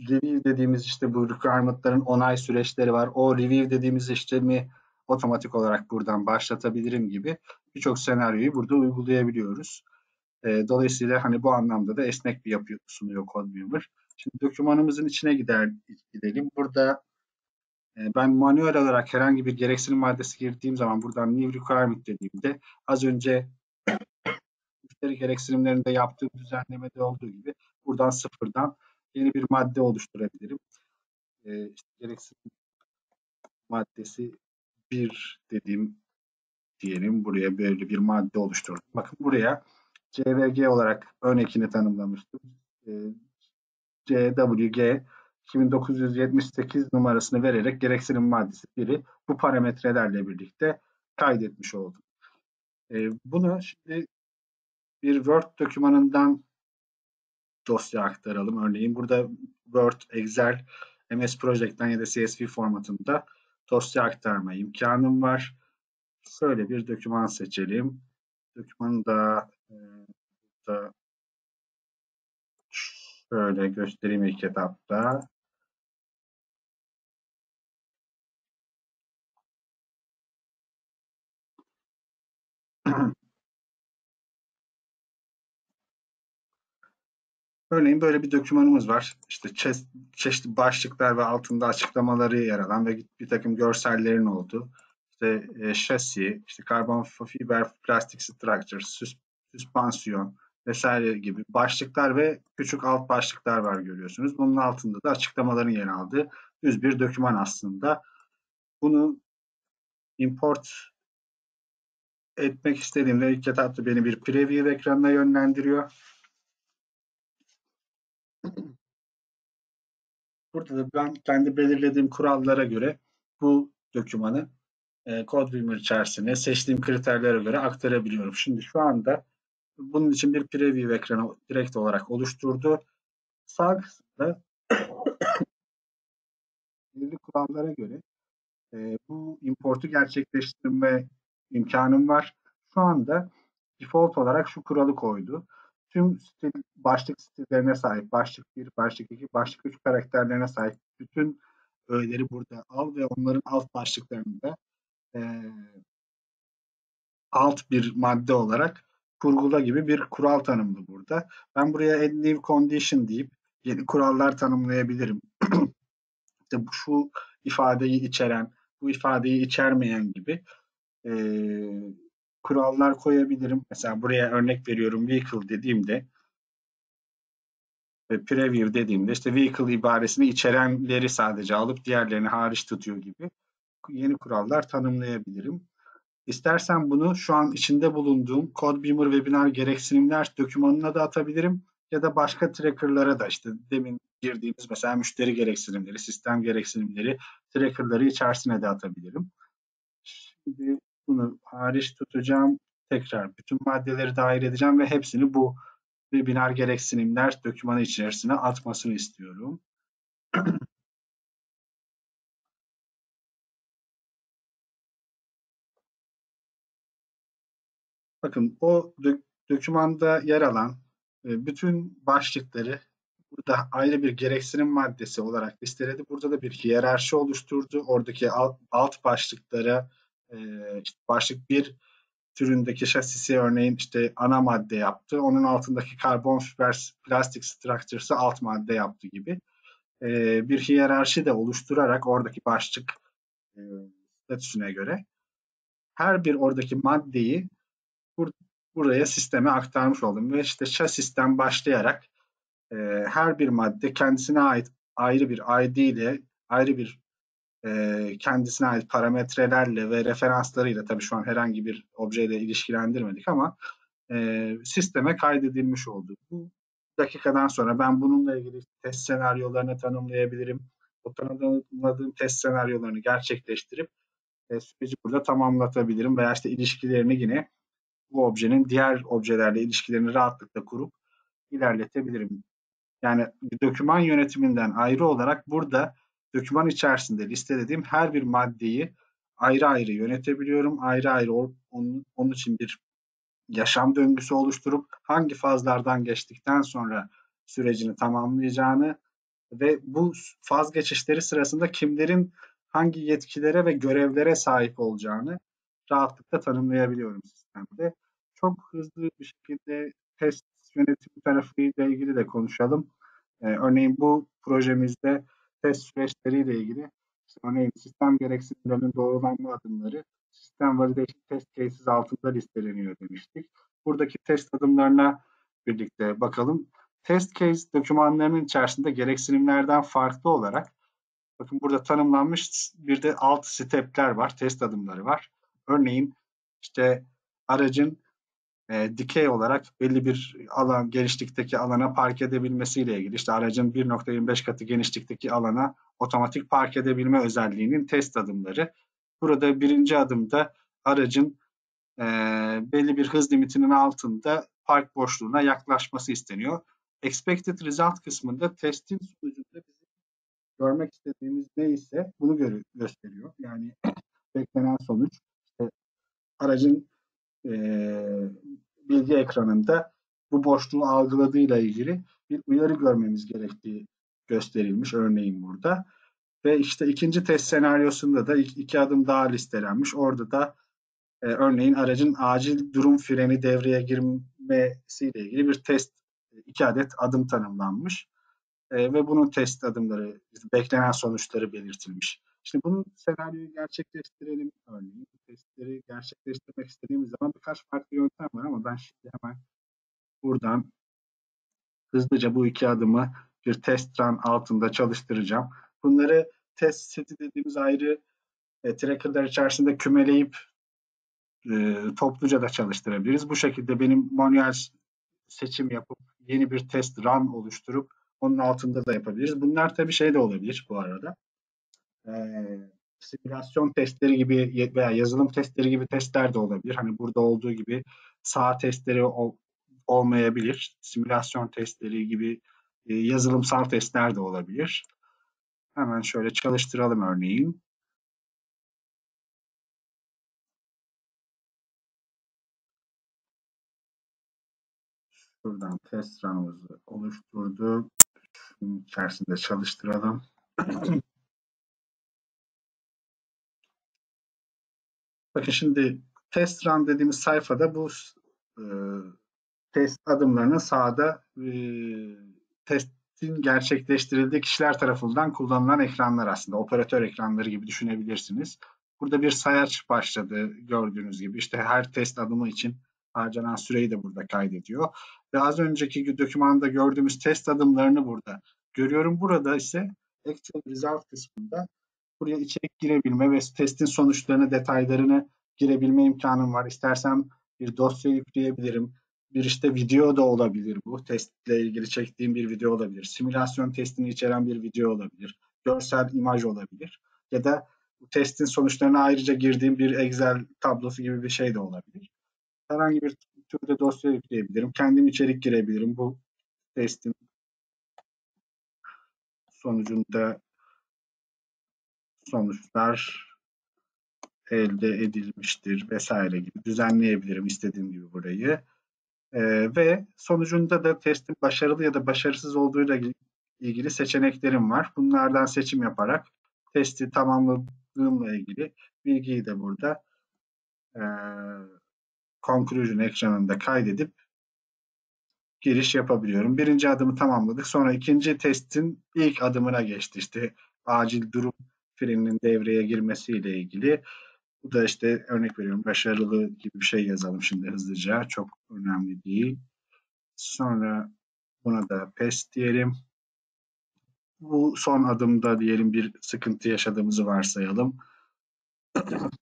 review dediğimiz işte bu requirement'ların onay süreçleri var. O review dediğimiz işlemi otomatik olarak buradan başlatabilirim gibi birçok senaryoyu burada uygulayabiliyoruz. E, dolayısıyla hani bu anlamda da esnek bir yapı sunuyor CodeBeamer. Şimdi dokümanımızın içine gider gidelim. Burada e, ben manuel olarak herhangi bir gereksinim maddesi girdiğim zaman buradan new requirement dediğimde az önce müşteri gereksinimlerinde yaptığım düzenlemede olduğu gibi buradan sıfırdan yeni bir madde oluşturabilirim. E, gereksinim maddesi bir dediğim diyelim buraya böyle bir madde oluşturdum. Bakın buraya CVG olarak örnekini tanımlamıştım. E, CWG 2978 numarasını vererek gereksinim maddesi biri bu parametrelerle birlikte kaydetmiş oldum. E, bunu şimdi bir Word dokümanından dosya aktaralım. Örneğin burada Word, Excel, MS Project'ten ya da CSV formatında dosya aktarma imkanım var. Şöyle bir doküman seçelim. Dokümanı da, e, da şöyle göstereyim ilk etapta. Örneğin böyle bir dokümanımız var. İşte çeşitli başlıklar ve altında açıklamaları yer alan ve bir takım görsellerin olduğu işte e, şasi, işte karbon fiber plastik structure, süs, süspansiyon vesaire gibi başlıklar ve küçük alt başlıklar var görüyorsunuz. Bunun altında da açıklamaların yer aldığı düz bir doküman aslında. Bunu import etmek istediğimde ilk etapta beni bir preview ekranına yönlendiriyor. Burada da ben kendi belirlediğim kurallara göre bu dokümanı e, CodeBeamer içerisine seçtiğim kriterlere göre aktarabiliyorum. Şimdi şu anda bunun için bir preview ekranı direkt olarak oluşturdu. Sağ kısımda belirli kurallara göre e, bu importu gerçekleştirme imkanım var. Şu anda default olarak şu kuralı koydu. Tüm stil, başlık stillerine sahip, başlık 1, başlık 2, başlık 3 karakterlerine sahip bütün öğeleri burada al ve onların alt başlıklarını da e, alt bir madde olarak kurgula gibi bir kural tanımlı burada. Ben buraya add new condition deyip yeni kurallar tanımlayabilirim. işte şu ifadeyi içeren, bu ifadeyi içermeyen gibi e, kurallar koyabilirim. Mesela buraya örnek veriyorum vehicle dediğimde ve preview dediğimde işte vehicle ibaresini içerenleri sadece alıp diğerlerini hariç tutuyor gibi yeni kurallar tanımlayabilirim. İstersen bunu şu an içinde bulunduğum CodeBeamer Webinar gereksinimler dokümanına da atabilirim ya da başka tracker'lara da işte demin girdiğimiz mesela müşteri gereksinimleri, sistem gereksinimleri tracker'ları içerisine de atabilirim. Şimdi bunu hariç tutacağım. Tekrar bütün maddeleri dahil edeceğim ve hepsini bu webinar gereksinimler dokümanı içerisine atmasını istiyorum. Bakın o dök dokümanda yer alan e, bütün başlıkları burada ayrı bir gereksinim maddesi olarak listeledi. Burada da bir hiyerarşi oluşturdu. Oradaki alt, alt başlıklara başlık bir türündeki şasisi örneğin işte ana madde yaptı. Onun altındaki karbon fiber plastik structures'ı alt madde yaptı gibi. Bir hiyerarşi de oluşturarak oradaki başlık e, statüsüne göre her bir oradaki maddeyi bur buraya sisteme aktarmış oldum. Ve işte şasisten başlayarak e, her bir madde kendisine ait ayrı bir ID ile ayrı bir e, kendisine ait parametrelerle ve referanslarıyla tabii şu an herhangi bir objeyle ilişkilendirmedik ama e, sisteme kaydedilmiş oldu. Bu dakikadan sonra ben bununla ilgili test senaryolarını tanımlayabilirim. O tanımladığım test senaryolarını gerçekleştirip e, süreci burada tamamlatabilirim veya işte ilişkilerini yine bu objenin diğer objelerle ilişkilerini rahatlıkla kurup ilerletebilirim. Yani doküman yönetiminden ayrı olarak burada doküman içerisinde listelediğim her bir maddeyi ayrı ayrı yönetebiliyorum. Ayrı ayrı onun, onun için bir yaşam döngüsü oluşturup hangi fazlardan geçtikten sonra sürecini tamamlayacağını ve bu faz geçişleri sırasında kimlerin hangi yetkilere ve görevlere sahip olacağını rahatlıkla tanımlayabiliyorum sistemde. Çok hızlı bir şekilde test yönetimi tarafıyla ilgili de konuşalım. Ee, örneğin bu projemizde test süreçleriyle ilgili işte örneğin sistem gereksinimlerinin doğrulanma adımları sistem validation test cases altında listeleniyor demiştik. Buradaki test adımlarına birlikte bakalım. Test case dokümanlarının içerisinde gereksinimlerden farklı olarak bakın burada tanımlanmış bir de alt stepler var, test adımları var. Örneğin işte aracın e, dikey olarak belli bir alan genişlikteki alana park edebilmesiyle ilgili işte aracın 1.25 katı genişlikteki alana otomatik park edebilme özelliğinin test adımları. Burada birinci adımda aracın e, belli bir hız limitinin altında park boşluğuna yaklaşması isteniyor. Expected result kısmında testin sonucunda bizim görmek istediğimiz neyse bunu gö- gösteriyor. Yani beklenen sonuç işte aracın e, bilgi ekranında bu boşluğu algıladığıyla ilgili bir uyarı görmemiz gerektiği gösterilmiş örneğin burada. Ve işte ikinci test senaryosunda da iki adım daha listelenmiş. Orada da e, örneğin aracın acil durum freni devreye girmesiyle ilgili bir test, iki adet adım tanımlanmış. E, ve bunun test adımları, beklenen sonuçları belirtilmiş. Şimdi bunun senaryoyu gerçekleştirelim örneğin. Bu testleri gerçekleştirmek istediğimiz zaman birkaç farklı yöntem var ama ben şimdi hemen buradan hızlıca bu iki adımı bir test run altında çalıştıracağım. Bunları test seti dediğimiz ayrı e, tracker'lar içerisinde kümeleyip e, topluca da çalıştırabiliriz. Bu şekilde benim manuel seçim yapıp yeni bir test run oluşturup onun altında da yapabiliriz. Bunlar tabii şey de olabilir bu arada. E, simülasyon testleri gibi veya yazılım testleri gibi testler de olabilir. Hani burada olduğu gibi sağ testleri ol, olmayabilir. Simülasyon testleri gibi e, yazılımsal testler de olabilir. Hemen şöyle çalıştıralım örneğin. Şuradan test run'ımızı oluşturduk. Şunun içerisinde çalıştıralım. Bakın şimdi test run dediğimiz sayfada bu e, test adımlarını sağda e, testin gerçekleştirildiği kişiler tarafından kullanılan ekranlar aslında. Operatör ekranları gibi düşünebilirsiniz. Burada bir sayaç başladı gördüğünüz gibi. İşte her test adımı için harcanan süreyi de burada kaydediyor. Ve az önceki dokümanda gördüğümüz test adımlarını burada görüyorum. Burada ise actual result kısmında buraya içerik girebilme ve testin sonuçlarını, detaylarını girebilme imkanım var. İstersem bir dosya yükleyebilirim. Bir işte video da olabilir bu. Testle ilgili çektiğim bir video olabilir. Simülasyon testini içeren bir video olabilir. Görsel imaj olabilir. Ya da bu testin sonuçlarına ayrıca girdiğim bir Excel tablosu gibi bir şey de olabilir. Herhangi bir türde dosya yükleyebilirim. Kendim içerik girebilirim. Bu testin sonucunda sonuçlar elde edilmiştir vesaire gibi düzenleyebilirim istediğim gibi burayı. Ee, ve sonucunda da testin başarılı ya da başarısız olduğuyla ilgili seçeneklerim var. Bunlardan seçim yaparak testi tamamladığımla ilgili bilgiyi de burada e, conclusion ekranında kaydedip giriş yapabiliyorum. Birinci adımı tamamladık. Sonra ikinci testin ilk adımına geçti. İşte acil durum freninin devreye girmesiyle ilgili. Bu da işte örnek veriyorum başarılı gibi bir şey yazalım şimdi hızlıca. Çok önemli değil. Sonra buna da PES diyelim. bu son adımda diyelim bir sıkıntı yaşadığımızı varsayalım.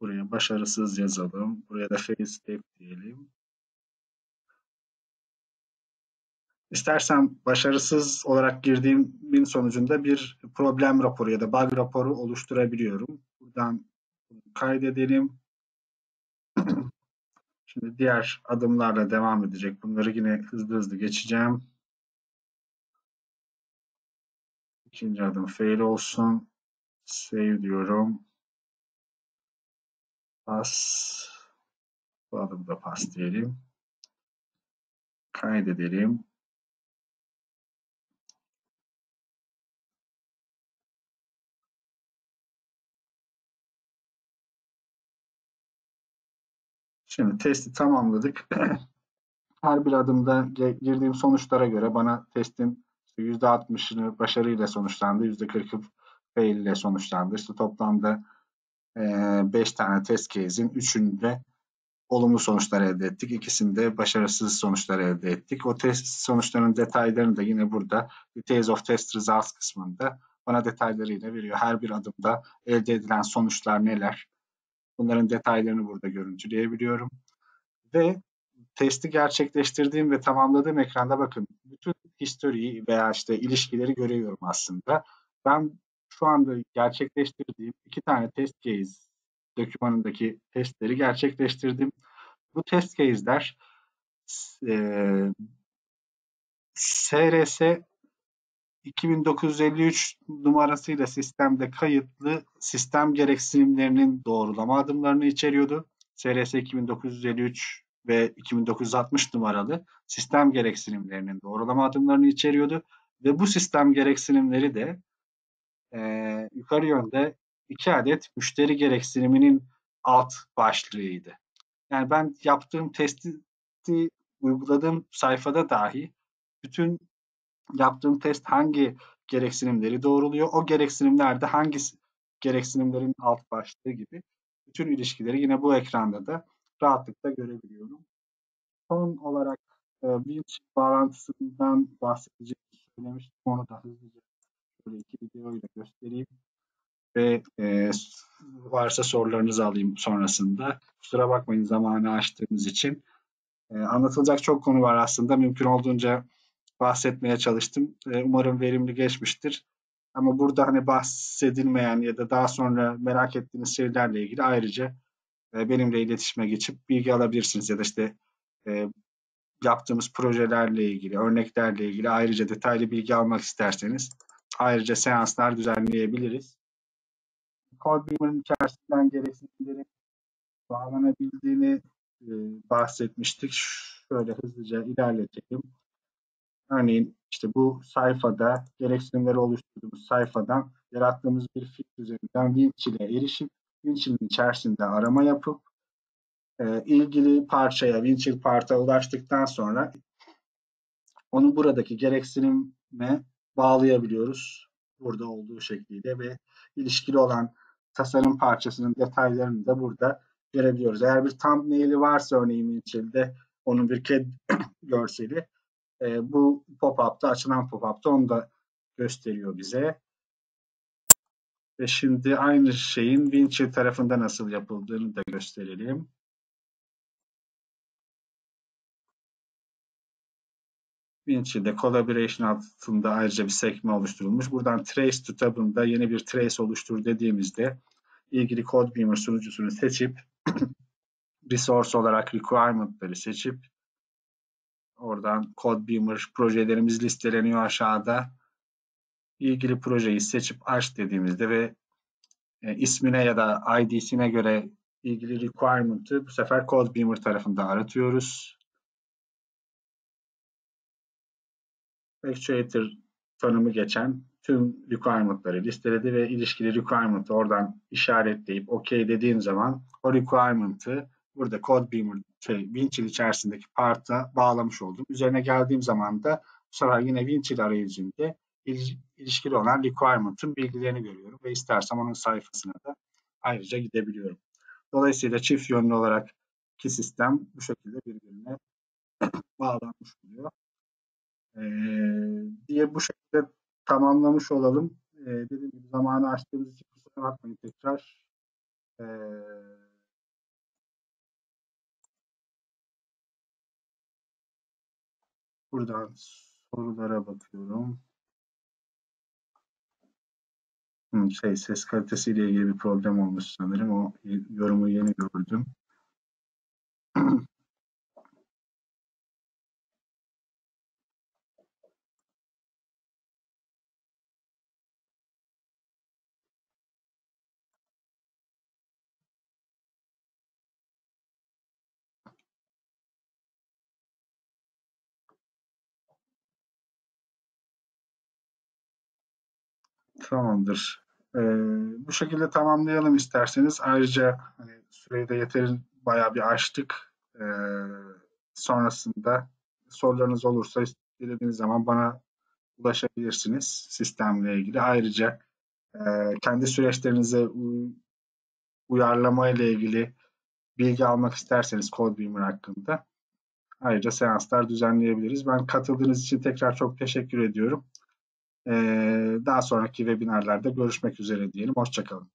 Buraya başarısız yazalım. Buraya da fail step diyelim. İstersen başarısız olarak girdiğimin sonucunda bir problem raporu ya da bug raporu oluşturabiliyorum. Buradan kaydedelim. Şimdi diğer adımlarla devam edecek. Bunları yine hızlı hızlı geçeceğim. İkinci adım fail olsun. Save diyorum. Pas. Bu adımda pas diyelim. Kaydedelim. Şimdi testi tamamladık. Her bir adımda girdiğim sonuçlara göre bana testin %60'ını başarıyla sonuçlandı, %40'ı fail ile sonuçlandı. İşte toplamda 5 e, tane test case'in 3'ünde olumlu sonuçlar elde ettik. İkisinde başarısız sonuçlar elde ettik. O test sonuçlarının detaylarını da yine burada Details of Test Results kısmında bana detaylarıyla veriyor. Her bir adımda elde edilen sonuçlar neler? Bunların detaylarını burada görüntüleyebiliyorum. Ve testi gerçekleştirdiğim ve tamamladığım ekranda bakın bütün historiyi veya işte ilişkileri görüyorum aslında. Ben şu anda gerçekleştirdiğim iki tane test case dokümanındaki testleri gerçekleştirdim. Bu test case'ler e, SRS 2953 numarasıyla sistemde kayıtlı sistem gereksinimlerinin doğrulama adımlarını içeriyordu. SRS 2953 ve 2960 numaralı sistem gereksinimlerinin doğrulama adımlarını içeriyordu. Ve bu sistem gereksinimleri de e, yukarı yönde iki adet müşteri gereksiniminin alt başlığıydı. Yani ben yaptığım testi uyguladığım sayfada dahi bütün yaptığım test hangi gereksinimleri doğruluyor, o gereksinimlerde hangi gereksinimlerin alt başlığı gibi bütün ilişkileri yine bu ekranda da rahatlıkla görebiliyorum. Son olarak e, Winch bağlantısından bahsedeceğimi söylemiştim. Onu da hızlıca şöyle iki videoyla göstereyim. Ve e, varsa sorularınızı alayım sonrasında. Kusura bakmayın zamanı açtığımız için. E, anlatılacak çok konu var aslında. Mümkün olduğunca bahsetmeye çalıştım. E, umarım verimli geçmiştir. Ama burada hani bahsedilmeyen ya da daha sonra merak ettiğiniz şeylerle ilgili ayrıca e, benimle iletişime geçip bilgi alabilirsiniz ya da işte e, yaptığımız projelerle ilgili, örneklerle ilgili ayrıca detaylı bilgi almak isterseniz ayrıca seanslar düzenleyebiliriz. Codebeamer'ın içerisinden gereksinimlerin bağlanabildiğini e, bahsetmiştik. Şöyle hızlıca ilerletelim. Örneğin işte bu sayfada gereksinimleri oluşturduğumuz sayfadan yarattığımız bir fikir üzerinden Winch ile erişip Winch'in içerisinde arama yapıp e, ilgili parçaya, Winchill parta ulaştıktan sonra onu buradaki gereksinime bağlayabiliyoruz. Burada olduğu şekliyle ve ilişkili olan tasarım parçasının detaylarını da burada görebiliyoruz. Eğer bir thumbnail'i varsa örneğin Winchill'de onun bir CAD görseli e, bu pop-up'ta açılan pop-up'ta onu da gösteriyor bize. Ve şimdi aynı şeyin Winchill tarafında nasıl yapıldığını da gösterelim. Winchill'de Collaboration altında ayrıca bir sekme oluşturulmuş. Buradan Trace to tabında yeni bir trace oluştur dediğimizde ilgili CodeBeamer sunucusunu seçip resource olarak requirement'ları seçip oradan CodeBeamer projelerimiz listeleniyor aşağıda. İlgili projeyi seçip aç dediğimizde ve e, ismine ya da ID'sine göre ilgili requirement'ı bu sefer CodeBeamer tarafında aratıyoruz. Actuator tanımı geçen tüm requirement'ları listeledi ve ilişkili requirement'ı oradan işaretleyip OK dediğim zaman o requirement'ı burada CodeBeamer şey, Winchill içerisindeki part'a bağlamış oldum. Üzerine geldiğim zaman da bu sefer yine Winchill arayüzünde ilişkili olan requirement'ın bilgilerini görüyorum ve istersem onun sayfasına da ayrıca gidebiliyorum. Dolayısıyla çift yönlü olarak iki sistem bu şekilde birbirine bağlanmış oluyor. E, diye bu şekilde tamamlamış olalım. E, dediğim gibi zamanı açtığımız için kusura bakmayın tekrar. E, buradan sorulara bakıyorum. Hı, şey ses kalitesiyle ilgili bir problem olmuş sanırım. O yorumu yeni gördüm. Tamamdır. Ee, bu şekilde tamamlayalım isterseniz. Ayrıca hani süreyi de yeterin bayağı bir açtık. Ee, sonrasında sorularınız olursa dilediğiniz zaman bana ulaşabilirsiniz sistemle ilgili. Ayrıca e, kendi süreçlerinize uyarlama ile ilgili bilgi almak isterseniz Codebeamer hakkında ayrıca seanslar düzenleyebiliriz. Ben katıldığınız için tekrar çok teşekkür ediyorum. Daha sonraki webinarlarda görüşmek üzere diyelim. Hoşçakalın.